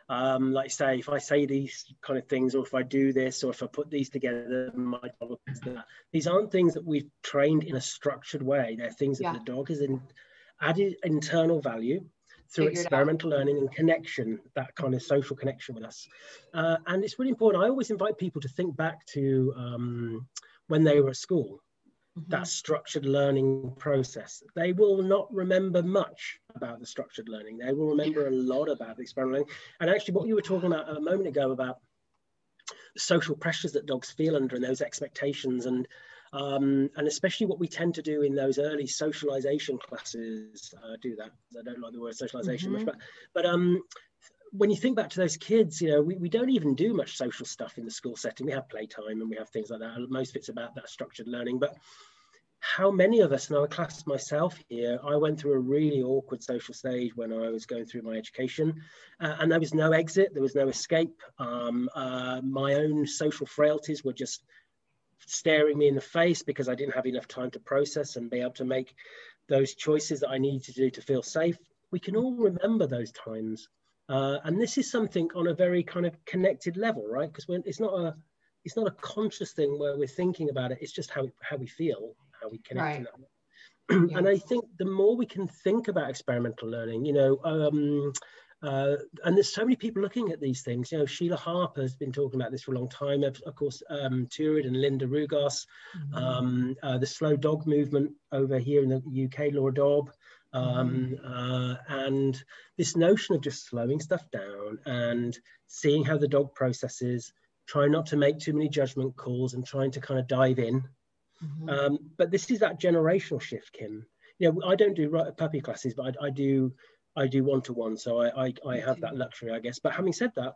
um, like say, if I say these kind of things, or if I do this, or if I put these together, my dog does that. These aren't things that we've trained in a structured way. They're things that yeah. the dog has in, added internal value through experimental learning and connection, that kind of social connection with us. Uh, and it's really important. I always invite people to think back to um, when they were at school, mm-hmm. that structured learning process. They will not remember much about the structured learning. They will remember a lot about the experimental learning. And actually, what you were talking about a moment ago about social pressures that dogs feel under and those expectations and um, and especially what we tend to do in those early socialization classes. Uh, do that. I don't like the word socialization mm-hmm. much, but but um, when you think back to those kids, you know, we, we don't even do much social stuff in the school setting. We have playtime and we have things like that. Most of it's about that structured learning, but how many of us, in our class myself here, I went through a really awkward social stage when I was going through my education, uh, and there was no exit, there was no escape. Um, uh, my own social frailties were just staring me in the face because I didn't have enough time to process and be able to make those choices that I needed to do to feel safe. We can all remember those times. Uh, and this is something on a very kind of connected level, right? Because it's not a it's not a conscious thing where we're thinking about it. It's just how how we feel, how we connect. Right. and I think the more we can think about experimental learning, you know, um, uh, and there's so many people looking at these things. You know, Sheila Harper has been talking about this for a long time. Of, of course, um, Turid and Linda Rugaas, mm-hmm. um, uh, the slow dog movement over here in the UK, Laura Dobb, um, mm-hmm. uh, and this notion of just slowing stuff down and seeing how the dog processes, trying not to make too many judgment calls and trying to kind of dive in. Mm-hmm. Um, but this is that generational shift, Kim. You know, I don't do puppy classes, but I, I do I do one to one, so I, I, I have that luxury, I guess. But having said that,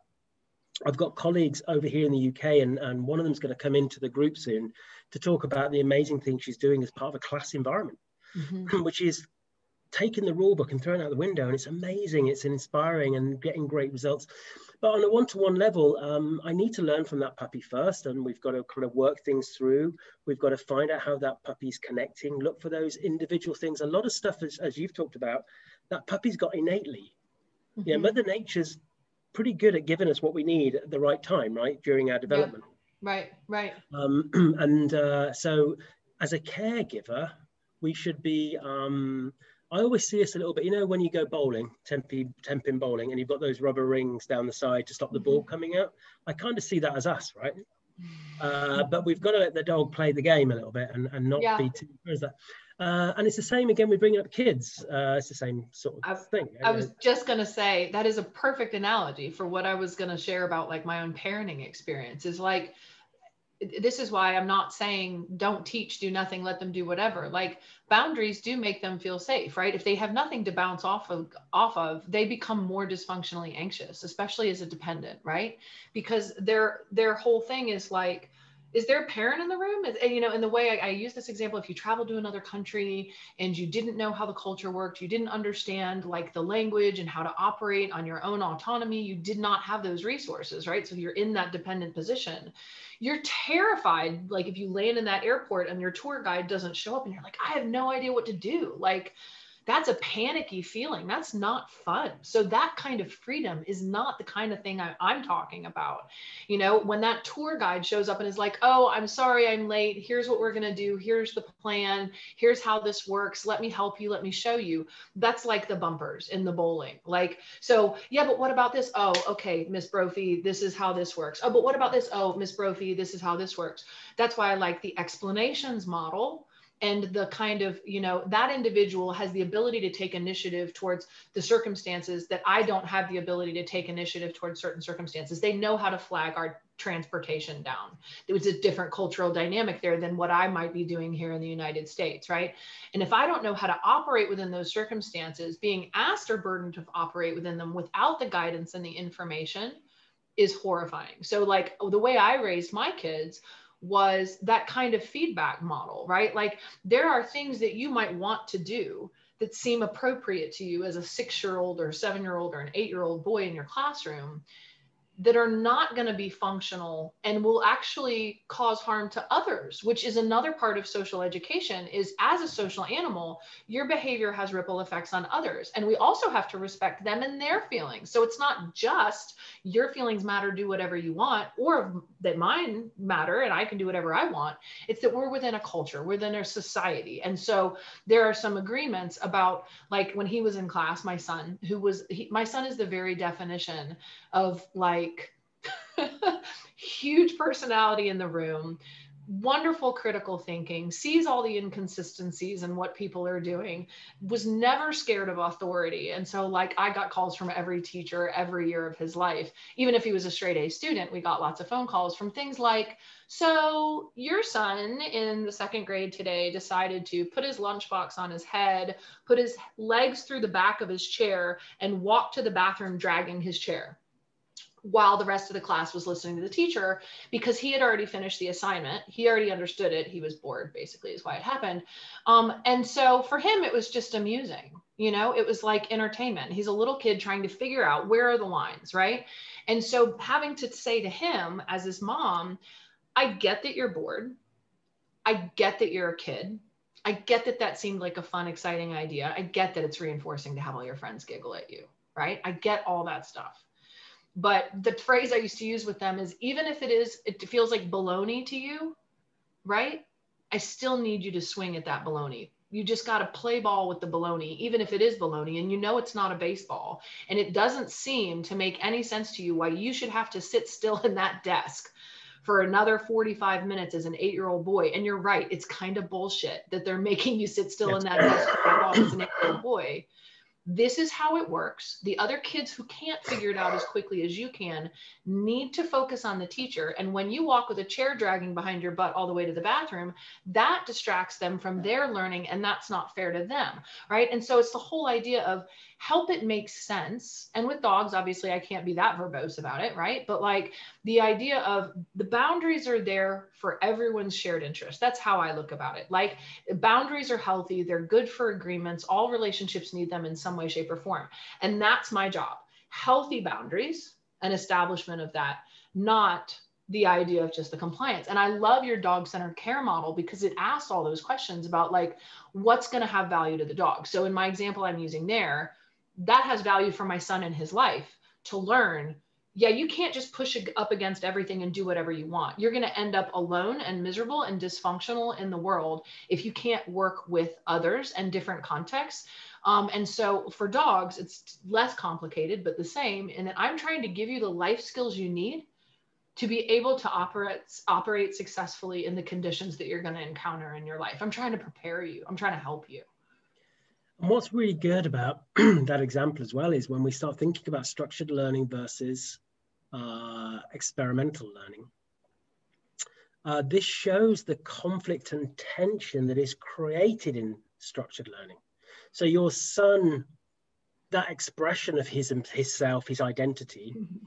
I've got colleagues over here in the UK, and, and one of them's going to come into the group soon to talk about the amazing thing she's doing as part of a class environment, mm-hmm. which is taking the rule book and throwing it out the window. And it's amazing, it's inspiring and getting great results. But on a one to one level, um, I need to learn from that puppy first, and we've got to kind of work things through. We've got to find out how that puppy's connecting, look for those individual things. A lot of stuff, as, as you've talked about, that puppy's got innately. Mm-hmm. Yeah, Mother Nature's pretty good at giving us what we need at the right time, right, during our development. Right, right. Um, and uh, so, as a caregiver, we should be. Um, I always see us a little bit, you know, when you go bowling, tempi, tenpin bowling, and you've got those rubber rings down the side to stop the mm-hmm. ball coming out. I kind of see that as us, right? Uh, but we've got to let the dog play the game a little bit and, and not yeah. be too. That? Uh, and it's the same again with bringing up kids. Uh, it's the same sort of I, thing. I was just going to say that is a perfect analogy for what I was going to share about like my own parenting experience is like, this is why I'm not saying don't teach, do nothing, let them do whatever. Like boundaries do make them feel safe, right? If they have nothing to bounce off of off of, they become more dysfunctionally anxious, especially as a dependent, right? Because their their whole thing is like, is there a parent in the room? And, you know, in the way I, I, use this example, if you travel to another country and you didn't know how the culture worked, you didn't understand like the language and how to operate on your own autonomy, you did not have those resources, right? So you're in that dependent position. You're terrified, like if you land in that airport and your tour guide doesn't show up and you're like, I have no idea what to do. Like, that's a panicky feeling. That's not fun. So that kind of freedom is not the kind of thing I, am talking about. You know, when that tour guide shows up and is like, "Oh, I'm sorry, I'm late. Here's what we're gonna do. Here's the plan. Here's how this works. Let me help you. Let me show you." That's like the bumpers in the bowling. Like, so yeah, but what about this? Oh, okay, Miss Brophey, this is how this works. Oh, but what about this? Oh, Miss Brophey, this is how this works. That's why I like the explanations model and the kind of you know that individual has the ability to take initiative towards the circumstances that i don't have the ability to take initiative towards certain circumstances. They know how to flag our transportation down. It was a different cultural dynamic there than what i might be doing here in the united states right? And if i don't know how to operate within those circumstances being asked or burdened to operate within them without the guidance and the information is horrifying. So like the way i raised my kids was that kind of feedback model, right? Like there are things that you might want to do that seem appropriate to you as a six year old or seven year old or an eight year old boy in your classroom that are not going to be functional and will actually cause harm to others which is another part of social education is as a social animal your behavior has ripple effects on others. And we also have to respect them and their feelings. So it's not just your feelings matter do whatever you want or that mine matter and i can do whatever i want. It's that we're within a culture within a society. And so there are some agreements about like when he was in class my son who was he, my son is the very definition of like huge personality in the room wonderful critical thinking, sees all the inconsistencies and in what people are doing, was never scared of authority. And so, like, I got calls from every teacher every year of his life. Even if he was a straight A student, we got lots of phone calls from things like, So, your son in the second grade today decided to put his lunchbox on his head, put his legs through the back of his chair, and walk to the bathroom dragging his chair while the rest of the class was listening to the teacher because he had already finished the assignment. He already understood it. He was bored, basically, is why it happened. Um, and so for him, it was just amusing. You know, it was like entertainment. He's a little kid trying to figure out where are the lines, right? And so having to say to him as his mom, I get that you're bored. I get that you're a kid. I get that that seemed like a fun, exciting idea. I get that it's reinforcing to have all your friends giggle at you, right? I get all that stuff but the phrase I used to use with them is even if it is, it feels like baloney to you, right? I still need you to swing at that baloney. You just got to play ball with the baloney, even if it is baloney and you know it's not a baseball. And it doesn't seem to make any sense to you why you should have to sit still in that desk for another 45 minutes as an eight year old boy. And you're right, it's kind of bullshit that they're making you sit still in that desk as an eight year old boy this is how it works. The other kids who can't figure it out as quickly as you can need to focus on the teacher. And when you walk with a chair dragging behind your butt all the way to the bathroom, that distracts them from their learning, and that's not fair to them. Right. And so it's the whole idea of help it make sense. And with dogs, obviously, I can't be that verbose about it, right? But like the idea of the boundaries are there for everyone's shared interest. That's how I look about it. Like boundaries are healthy, they're good for agreements. All relationships need them in some way, shape, or form. And that's my job. Healthy boundaries and establishment of that, not the idea of just the compliance. And I love your dog centered care model because it asks all those questions about like what's going to have value to the dog. So in my example I'm using there, that has value for my son in his life to learn yeah you can't just push up against everything and do whatever you want. You're going to end up alone and miserable and dysfunctional in the world if you can't work with others and different contexts. Um, and so for dogs it's less complicated but the same and that i'm trying to give you the life skills you need to be able to operate operate successfully in the conditions that you're going to encounter in your life. I'm trying to prepare you. I'm trying to help you and what's really good about that example as well is when we start thinking about structured learning versus uh, experimental learning. Uh, this shows the conflict and tension that is created in structured learning. So your son, that expression of his his self, his identity, mm-hmm.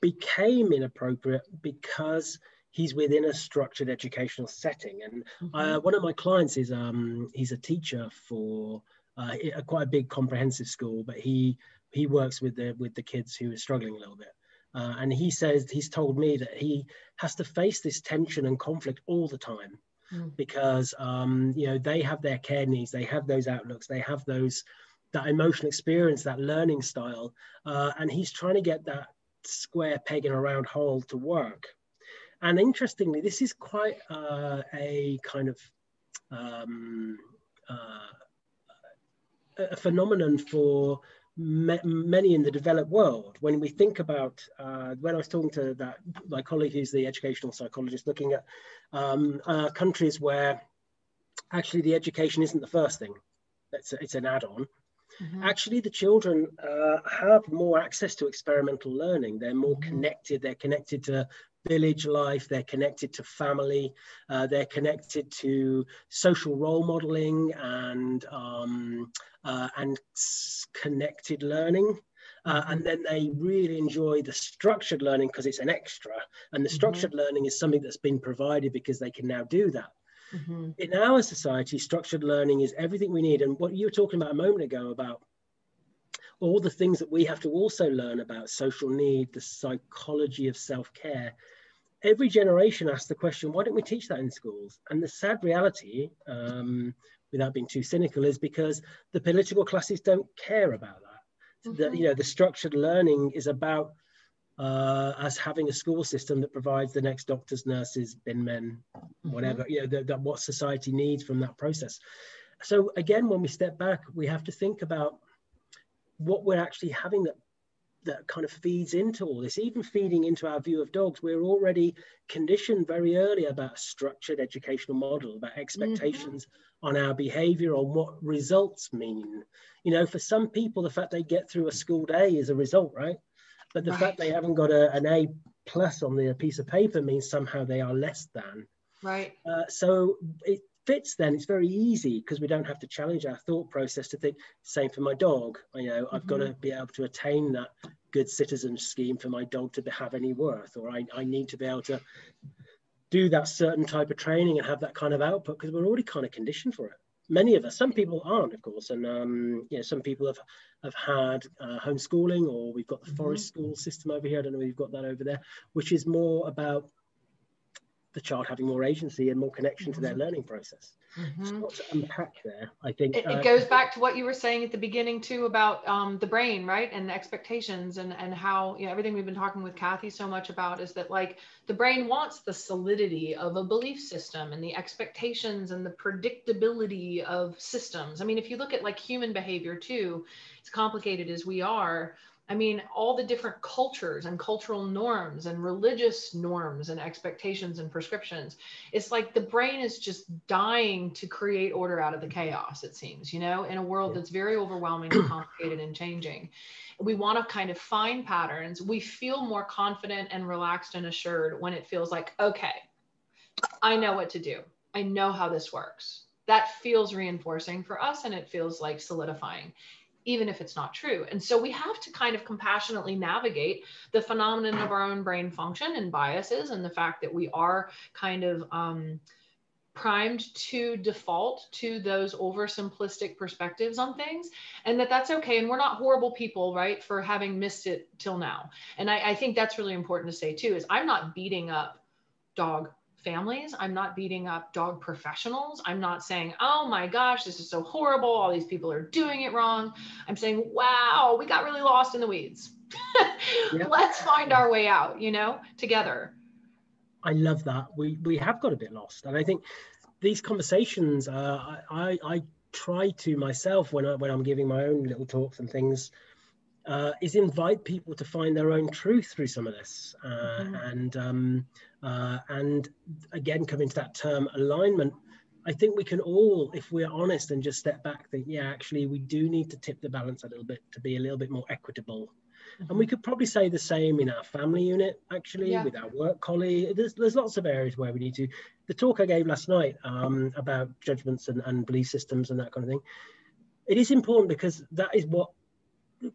became inappropriate because he's within a structured educational setting. And mm-hmm. uh, one of my clients is um, he's a teacher for uh, a quite a big comprehensive school, but he he works with the with the kids who are struggling a little bit. Uh, and he says he's told me that he has to face this tension and conflict all the time mm. because um, you know they have their care needs, they have those outlooks, they have those that emotional experience, that learning style, uh, and he's trying to get that square peg in a round hole to work. And interestingly, this is quite uh, a kind of um, uh, a phenomenon for many in the developed world. When we think about, uh, when I was talking to that, my colleague who's the educational psychologist, looking at um, uh, countries where actually the education isn't the first thing. It's, a, it's an add-on. Mm-hmm. Actually, the children uh, have more access to experimental learning. They're more mm-hmm. connected. They're connected to village life. They're connected to family. Uh, they're connected to social role modeling and um, uh, and connected learning. Uh, mm-hmm. and then they really enjoy the structured learning because it's an extra. And the mm-hmm. structured mm-hmm. learning is something that's been provided because they can now do that. Mm-hmm. In our society, structured learning is everything we need. And what you were talking about a moment ago about all the things that we have to also learn about social need, the psychology of self care. Every generation asks the question, why don't we teach that in schools? And the sad reality, um, without being too cynical, is because the political classes don't care about that. Mm-hmm. The, you know, the structured learning is about uh, as having a school system that provides the next doctors, nurses, bin men, whatever, mm-hmm. you know, that what society needs from that process. So again, when we step back, we have to think about what we're actually having that that kind of feeds into all this, even feeding into our view of dogs. We're already conditioned very early about a structured educational model, about expectations mm-hmm. on our behavior, on what results mean. You know, for some people, the fact they get through a school day is a result, right? But the right. fact they haven't got a, an A plus on the piece of paper means somehow they are less than. Right. Uh, so it fits then. It's very easy because we don't have to challenge our thought process to think, same for my dog. You know, mm-hmm. I've got to be able to attain that good citizen scheme for my dog to have any worth, or I, I need to be able to do that certain type of training and have that kind of output because we're already kind of conditioned for it many of us, some people aren't, of course, and um, you know, some people have have had uh, homeschooling, or we've got the mm-hmm. forest school system over here. I don't know if you've got that over there, which is more about the child having more agency and more connection to their mm-hmm. learning process. Mm-hmm. to unpack there. I think it, it uh, goes back to what you were saying at the beginning too about um, the brain, right, and expectations, and and how you know everything we've been talking with Kathy so much about is that like the brain wants the solidity of a belief system and the expectations and the predictability of systems. I mean, if you look at like human behavior too, it's complicated as we are I mean, all the different cultures and cultural norms and religious norms and expectations and prescriptions. It's like the brain is just dying to create order out of the chaos, it seems, you know, in a world that's very overwhelming and complicated and changing. We want to kind of find patterns. We feel more confident and relaxed and assured when it feels like, okay, I know what to do. I know how this works. That feels reinforcing for us and it feels like solidifying even if it's not true. And so we have to kind of compassionately navigate the phenomenon of our own brain function and biases and the fact that we are kind of um, primed to default to those oversimplistic perspectives on things and that that's okay and we're not horrible people right for having missed it till now and I, I think that's really important to say too is i'm not beating up dog families. I'm not beating up dog professionals. I'm not saying, oh my gosh, this is so horrible. All these people are doing it wrong. I'm saying, wow, we got really lost in the weeds. yep. Let's find our way out, you know, together. I love that. We we have got a bit lost, and I think these conversations. Uh, I I try to myself when I when I'm giving my own little talks and things. Uh, is invite people to find their own truth through some of this, uh, mm-hmm. and um, uh, and again, coming to that term alignment, I think we can all, if we're honest and just step back, think, yeah, actually, we do need to tip the balance a little bit to be a little bit more equitable. Mm-hmm. And we could probably say the same in our family unit, actually, yeah. with our work colleague. There's, there's lots of areas where we need to. The talk I gave last night um, about judgments and, and belief systems and that kind of thing, it is important because that is what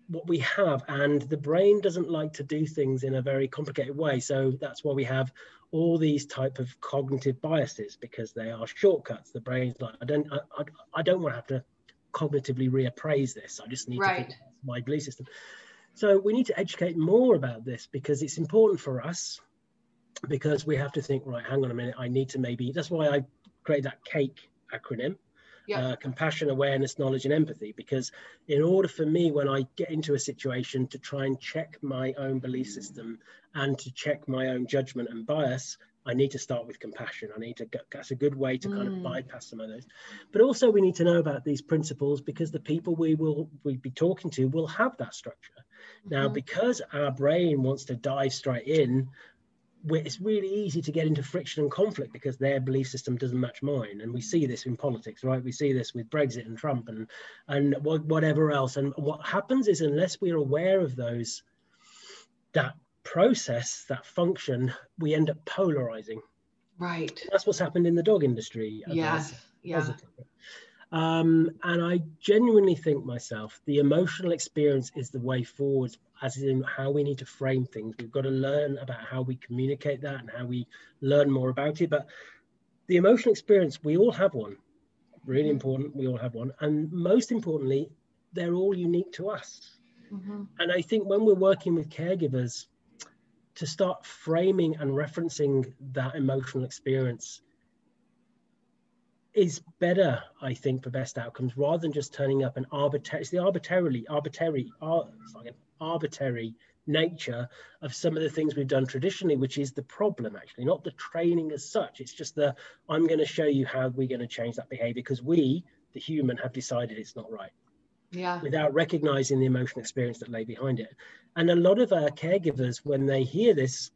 what we have and the brain doesn't like to do things in a very complicated way. So that's why we have all these type of cognitive biases because they are shortcuts. The brain's like i don't i, I, I don't want to have to cognitively reappraise this. I just need right. to think my belief system. So we need to educate more about this because it's important for us because we have to think right hang on a minute i need to maybe that's why i create that cake acronym uh, compassion, awareness, knowledge, and empathy. Because in order for me, when I get into a situation, to try and check my own belief system and to check my own judgment and bias, I need to start with compassion. I need to that's a good way to kind of mm. bypass some of those. But also we need to know about these principles because the people we will we be talking to will have that structure. Mm-hmm. Now, because our brain wants to dive straight in, it's really easy to get into friction and conflict because their belief system doesn't match mine. And we see this in politics right? We see this with brexit and trump and and whatever else. And what happens is unless we're aware of those that process that function we end up polarizing. Right. That's what's happened in the dog industry yeah yeah um, and I genuinely think myself, the emotional experience is the way forward, as in how we need to frame things. We've got to learn about how we communicate that and how we learn more about it. But the emotional experience, we all have one. Really mm-hmm. important, we all have one. And most importantly, they're all unique to us. Mm-hmm. And I think when we're working with caregivers, to start framing and referencing that emotional experience is better, I think, for best outcomes rather than just turning up an arbitrary, it's the arbitrarily, arbitrary, ar, sorry, arbitrary nature of some of the things we've done traditionally, which is the problem actually, not the training as such. It's just the, I'm going to show you how we're going to change that behavior because we, the human, have decided it's not right. Yeah. Without recognizing the emotional experience that lay behind it. And a lot of our caregivers, when they hear this,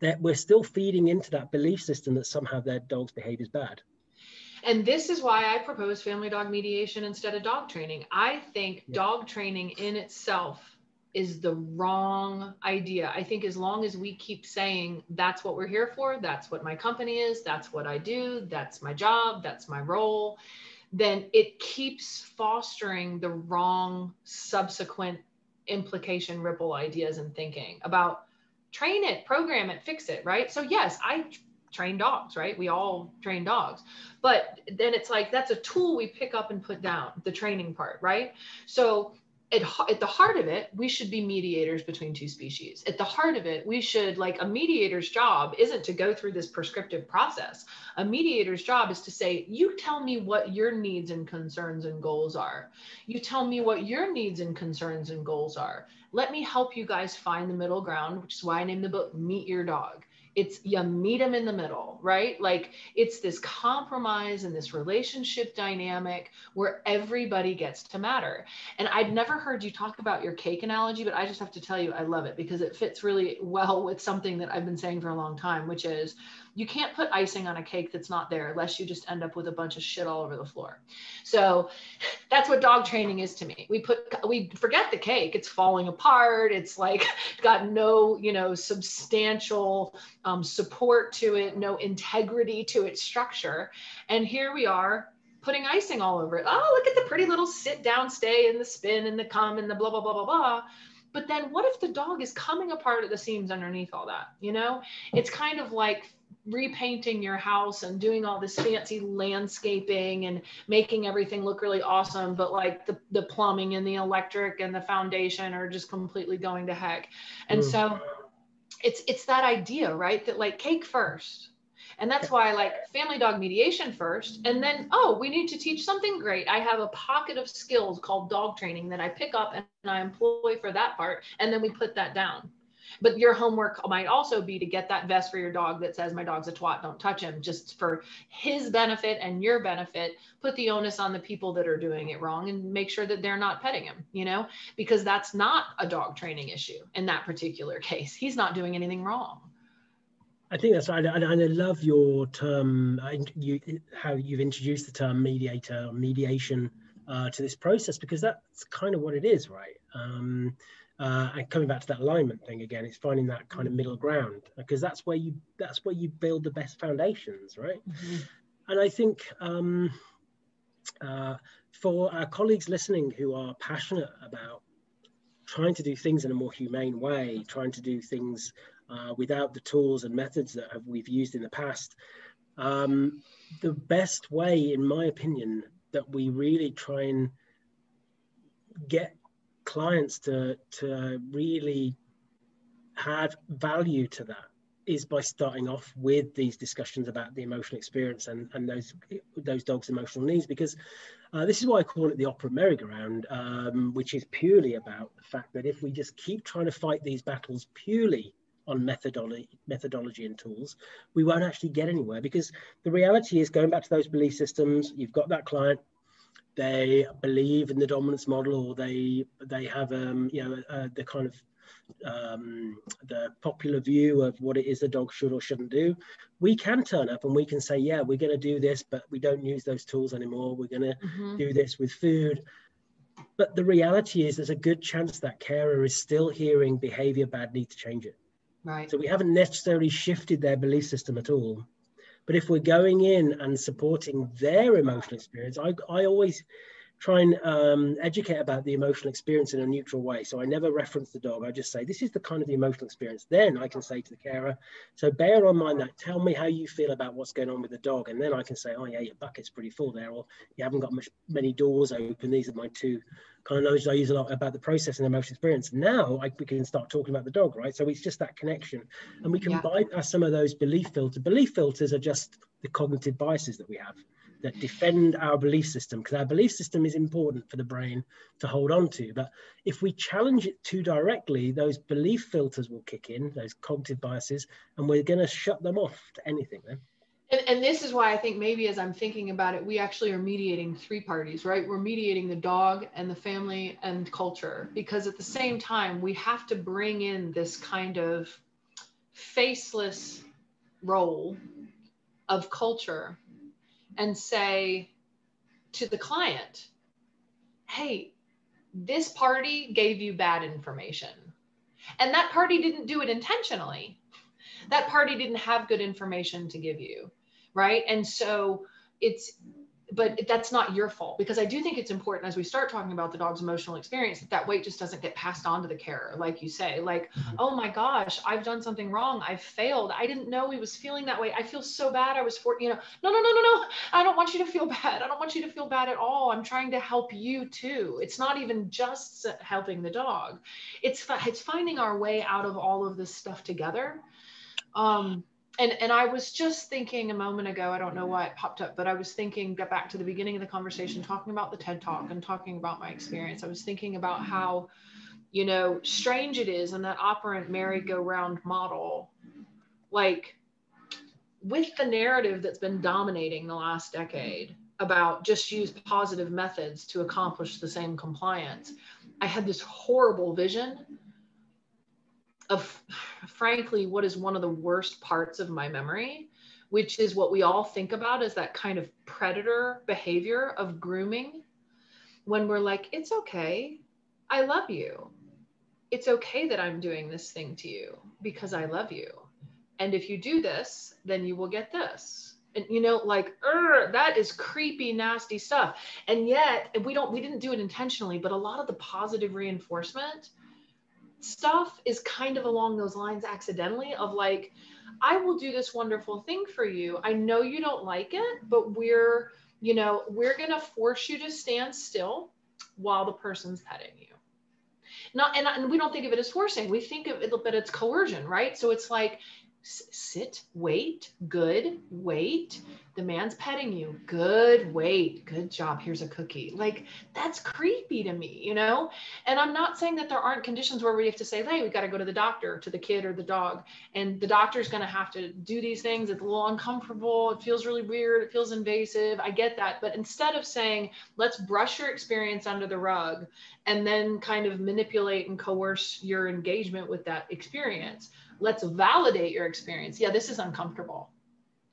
that we're still feeding into that belief system that somehow their dog's behavior is bad. And this is why I propose family dog mediation instead of dog training. I think yeah. dog training in itself is the wrong idea. I think as long as we keep saying that's what we're here for, that's what my company is, that's what I do, that's my job, that's my role, then it keeps fostering the wrong subsequent implication ripple ideas and thinking about train it, program it, fix it, right? So yes, I train dogs, right? We all train dogs. But then it's like that's a tool we pick up and put down, the training part, right? So at, at the heart of it, we should be mediators between two species. At the heart of it, we should, like, a mediator's job isn't to go through this prescriptive process. A mediator's job is to say, You tell me what your needs and concerns and goals are. You tell me what your needs and concerns and goals are. Let me help you guys find the middle ground, which is why I named the book Meet Your Dog it's you meet them in the middle right? Like it's this compromise and this relationship dynamic where everybody gets to matter. And i'd never heard you talk about your cake analogy but i just have to tell you i love it because it fits really well with something that i've been saying for a long time which is you can't put icing on a cake that's not there unless you just end up with a bunch of shit all over the floor. So that's what dog training is to me. We put we forget the cake. It's falling apart. It's like got no, you know, substantial um, support to it, no integrity to its structure. And here we are putting icing all over it. Oh, look at the pretty little sit down, stay and the spin and the come and the blah blah blah blah blah but then what if the dog is coming apart at the seams underneath all that you know it's kind of like repainting your house and doing all this fancy landscaping and making everything look really awesome but like the, the plumbing and the electric and the foundation are just completely going to heck and mm. so it's it's that idea right that like cake first and that's why I like family dog mediation first. And then, oh, we need to teach something great. I have a pocket of skills called dog training that I pick up and I employ for that part. And then we put that down. But your homework might also be to get that vest for your dog that says, My dog's a twat, don't touch him, just for his benefit and your benefit. Put the onus on the people that are doing it wrong and make sure that they're not petting him, you know, because that's not a dog training issue in that particular case. He's not doing anything wrong. I think that's and I love your term, you, how you've introduced the term mediator, mediation uh, to this process, because that's kind of what it is, right? Um, uh, and coming back to that alignment thing again, it's finding that kind of middle ground because that's where you that's where you build the best foundations, right? Mm-hmm. And I think um, uh, for our colleagues listening who are passionate about trying to do things in a more humane way, trying to do things uh, without the tools and methods that have, we've used in the past, um, the best way, in my opinion, that we really try and get clients to to really have value to that is by starting off with these discussions about the emotional experience and, and those those dogs' emotional needs because uh, this is why I call it the operant merry-go-round, um, which is purely about the fact that if we just keep trying to fight these battles purely on methodology, methodology and tools, we won't actually get anywhere because the reality is going back to those belief systems, you've got that client, they believe in the dominance model or they they have um, you know uh, the kind of um, the popular view of what it is a dog should or shouldn't do, we can turn up and we can say, yeah, we're going to do this, but we don't use those tools anymore. We're going to mm-hmm. do this with food. But the reality is, there's a good chance that carer is still hearing behavior bad, need to change it. Right. So we haven't necessarily shifted their belief system at all. But if we're going in and supporting their emotional experience, I, I always try and um, educate about the emotional experience in a neutral way. So I never reference the dog. I just say, this is the kind of the emotional experience. Then I can say to the carer, so bear on mind that, tell me how you feel about what's going on with the dog. And then I can say, oh yeah, your bucket's pretty full there, or you haven't got much, many doors open. These are my two kind of knowledge I use a lot about the process and emotional experience. Now I, we can start talking about the dog, right? So it's just that connection. And we can yeah. bypass some of those belief filters. Belief filters are just the cognitive biases that we have that defend our belief system because our belief system is important for the brain to hold on to. But if we challenge it too directly, those belief filters will kick in, those cognitive biases, and we're going to shut them off to anything then. And, and, this is why I think maybe as I'm thinking about it, we actually are mediating three parties, right? We're mediating the dog and the family and culture because at the same time, we have to bring in this kind of faceless role of culture and say to the client, hey, this party gave you bad information. And that party didn't do it intentionally. That party didn't have good information to give you. Right. And so it's but that's not your fault because I do think it's important as we start talking about the dog's emotional experience that that weight just doesn't get passed on to the carer, like you say, like, mm-hmm. oh my gosh, I've done something wrong, I've failed, I didn't know he was feeling that way, I feel so bad, I was for, you know, no, no, no, no, no, I don't want you to feel bad, I don't want you to feel bad at all. I'm trying to help you too. It's not even just helping the dog, it's it's finding our way out of all of this stuff together. Um, and and I was just thinking a moment ago, I don't know why it popped up, but I was thinking back to the beginning of the conversation, talking about the TED talk and talking about my experience. I was thinking about how, you know, strange it is in that operant merry-go-round model, like with the narrative that's been dominating the last decade about just use positive methods to accomplish the same compliance. I had this horrible vision of frankly what is one of the worst parts of my memory which is what we all think about as that kind of predator behavior of grooming when we're like it's okay. I love you. It's okay that i'm doing this thing to you because i love you. And if you do this then you will get this. And you know like that is creepy nasty stuff. And yet we don't we didn't do it intentionally but a lot of the positive reinforcement stuff is kind of along those lines accidentally of like i will do this wonderful thing for you. I know you don't like it but we're you know we're going to force you to stand still while the person's petting you. Not and, and we don't think of it as forcing. We think of it but it's coercion right? So it's like sit, wait, good, wait. The man's petting you, good, wait, good job. Here's a cookie. Like that's creepy to me, you know? And I'm not saying that there aren't conditions where we have to say, hey, we got to go to the doctor, to the kid or the dog. And the doctor's going to have to do these things. It's a little uncomfortable. It feels really weird. It feels invasive. I get that. But instead of saying, let's brush your experience under the rug and then kind of manipulate and coerce your engagement with that experience, let's validate your experience. Yeah, this is uncomfortable.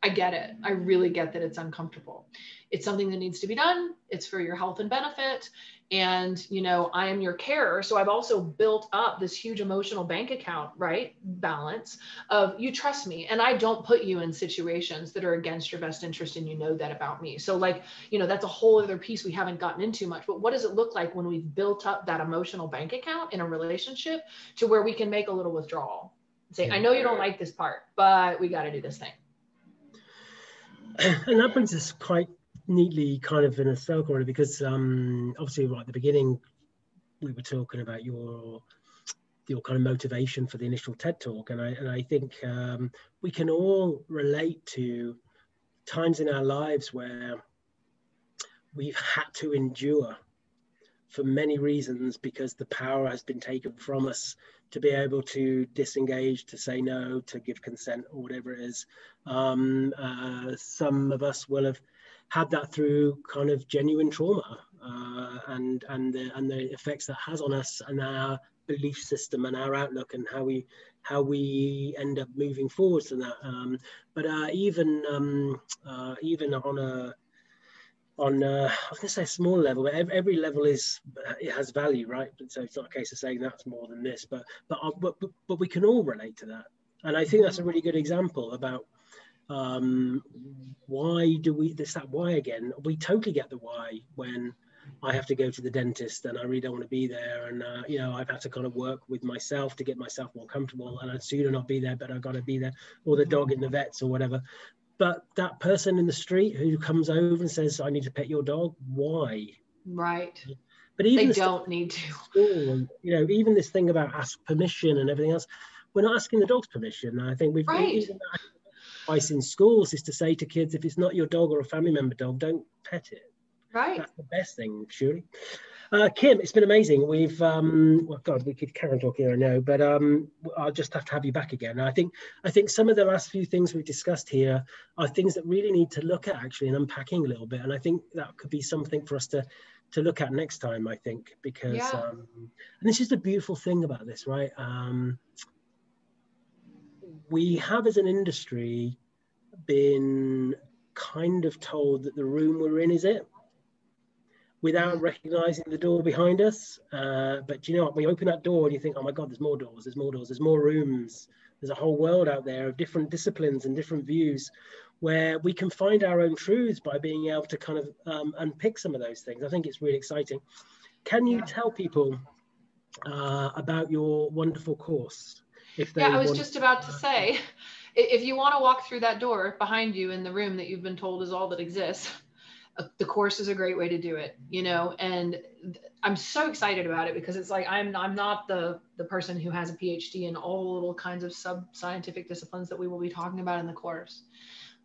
I get it. I really get that it's uncomfortable. It's something that needs to be done. It's for your health and benefit. And, you know, I am your carer. So I've also built up this huge emotional bank account, right? Balance of you trust me. And I don't put you in situations that are against your best interest. And you know that about me. So, like, you know, that's a whole other piece we haven't gotten into much. But what does it look like when we've built up that emotional bank account in a relationship to where we can make a little withdrawal? Say, I know you don't like this part, but we got to do this thing. And that brings us quite neatly kind of in a circle really, because um, obviously right at the beginning, we were talking about your your kind of motivation for the initial TED talk. And I, and I think um, we can all relate to times in our lives where we've had to endure for many reasons because the power has been taken from us to be able to disengage, to say no, to give consent, or whatever it is. Um, uh, some of us will have had that through kind of genuine trauma uh, and and the, and the effects that has on us and our belief system and our outlook and how we how we end up moving forwards to that. Um, but uh, even um, uh, even on a on uh, I was going to say small level, but every, every, level is it has value, right? So it's not a case of saying that's more than this, but but uh, but, but we can all relate to that, and I think that's a really good example about um, why do we this that why again? We totally get the why when I have to go to the dentist and I really don't want to be there. And, uh, you know, I've had to kind of work with myself to get myself more comfortable and I'd sooner not be there, but I've got to be there or the dog in the vets or whatever. But that person in the street who comes over and says, I need to pet your dog, why? Right. But even they don't need to. School, you know, even this thing about ask permission and everything else, we're not asking the dog's permission. I think we've right. advice in schools is to say to kids, if it's not your dog or a family member dog, don't pet it. Right. That's the best thing, surely. Uh, Kim, it's been amazing. We've, um, well, God, we could carry on talking, I know, but um, I'll just have to have you back again. I think, I think some of the last few things we've discussed here are things that really need to look at actually and unpacking a little bit. And I think that could be something for us to, to look at next time. I think because, yeah. um, and this is the beautiful thing about this, right? Um, we have as an industry been kind of told that the room we're in is it without recognizing the door behind us. Uh, but you know what? When you open that door and you think, oh my God, there's more doors, there's more doors, there's more rooms, there's a whole world out there of different disciplines and different views where we can find our own truths by being able to kind of um, unpick some of those things. I think it's really exciting. Can you yeah. tell people uh, about your wonderful course? If they yeah, I was just about to say, if you want to walk through that door behind you in the room that you've been told is all that exists, the course is a great way to do it you know and i'm so excited about it because it's like i'm i'm not the the person who has a phd in all the little kinds of sub scientific disciplines that we will be talking about in the course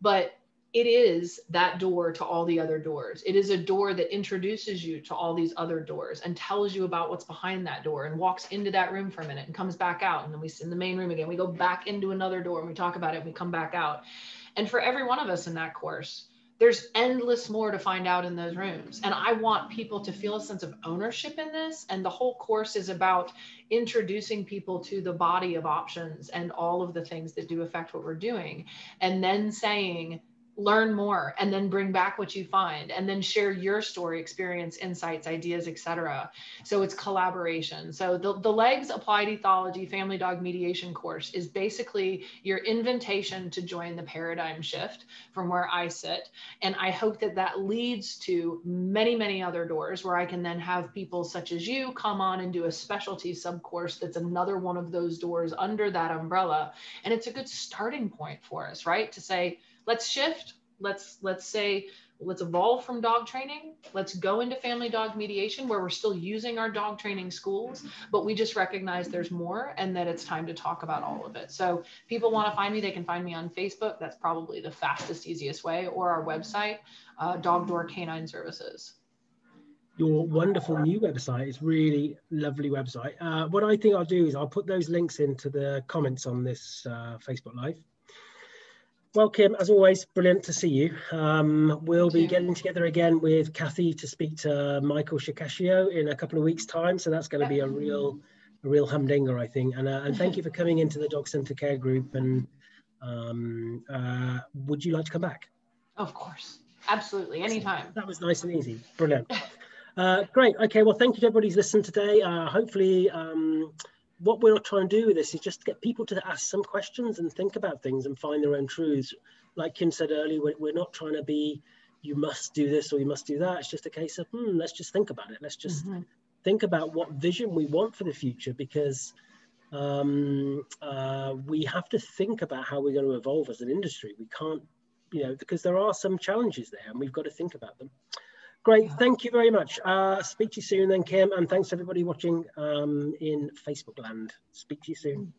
but it is that door to all the other doors. It is a door that introduces you to all these other doors and tells you about what's behind that door and walks into that room for a minute and comes back out. And then we in the main room again. We go back into another door and we talk about it and we come back out. And for every one of us in that course, there's endless more to find out in those rooms. And I want people to feel a sense of ownership in this. And the whole course is about introducing people to the body of options and all of the things that do affect what we're doing. And then saying, learn more and then bring back what you find and then share your story experience insights ideas etc so it's collaboration. So the, the L.E.G.S. applied ethology family dog mediation course is basically your invitation to join the paradigm shift from where i sit. And i hope that that leads to many many other doors where i can then have people such as you come on and do a specialty sub course that's another one of those doors under that umbrella. And it's a good starting point for us right? To say let's shift. Let's let's say let's evolve from dog training. Let's go into family dog mediation where we're still using our dog training schools but we just recognize there's more and that it's time to talk about all of it. So people want to find me they can find me on facebook. That's probably the fastest easiest way or our website uh, dog door canine services. Your wonderful new website. Is really lovely website. Uh, what i think i'll do is i'll put those links into the comments on this uh, facebook live well, Kim, as always, brilliant to see you. Um, we'll be getting together again with Kathy to speak to Michael Shikashio in a couple of weeks' time. So that's going to be a real, a real humdinger, I think. And, uh, and thank you for coming into the Dog Centred Care Group. And um, uh, would you like to come back? Of course, absolutely, anytime. That was nice and easy. Brilliant. Uh, great. Okay. Well, thank you to everybody who's listened today. Uh, hopefully. Um, what we're trying to do with this is just get people to ask some questions and think about things and find their own truths. Like Kim said earlier, we're not trying to be, you must do this or you must do that. It's just a case of, hmm, let's just think about it. Let's just mm-hmm. think about what vision we want for the future because um, uh, we have to think about how we're going to evolve as an industry. We can't, you know, because there are some challenges there and we've got to think about them. Great, thank you very much. Uh, speak to you soon then, Kim, and thanks everybody watching um, in Facebook land. Speak to you soon.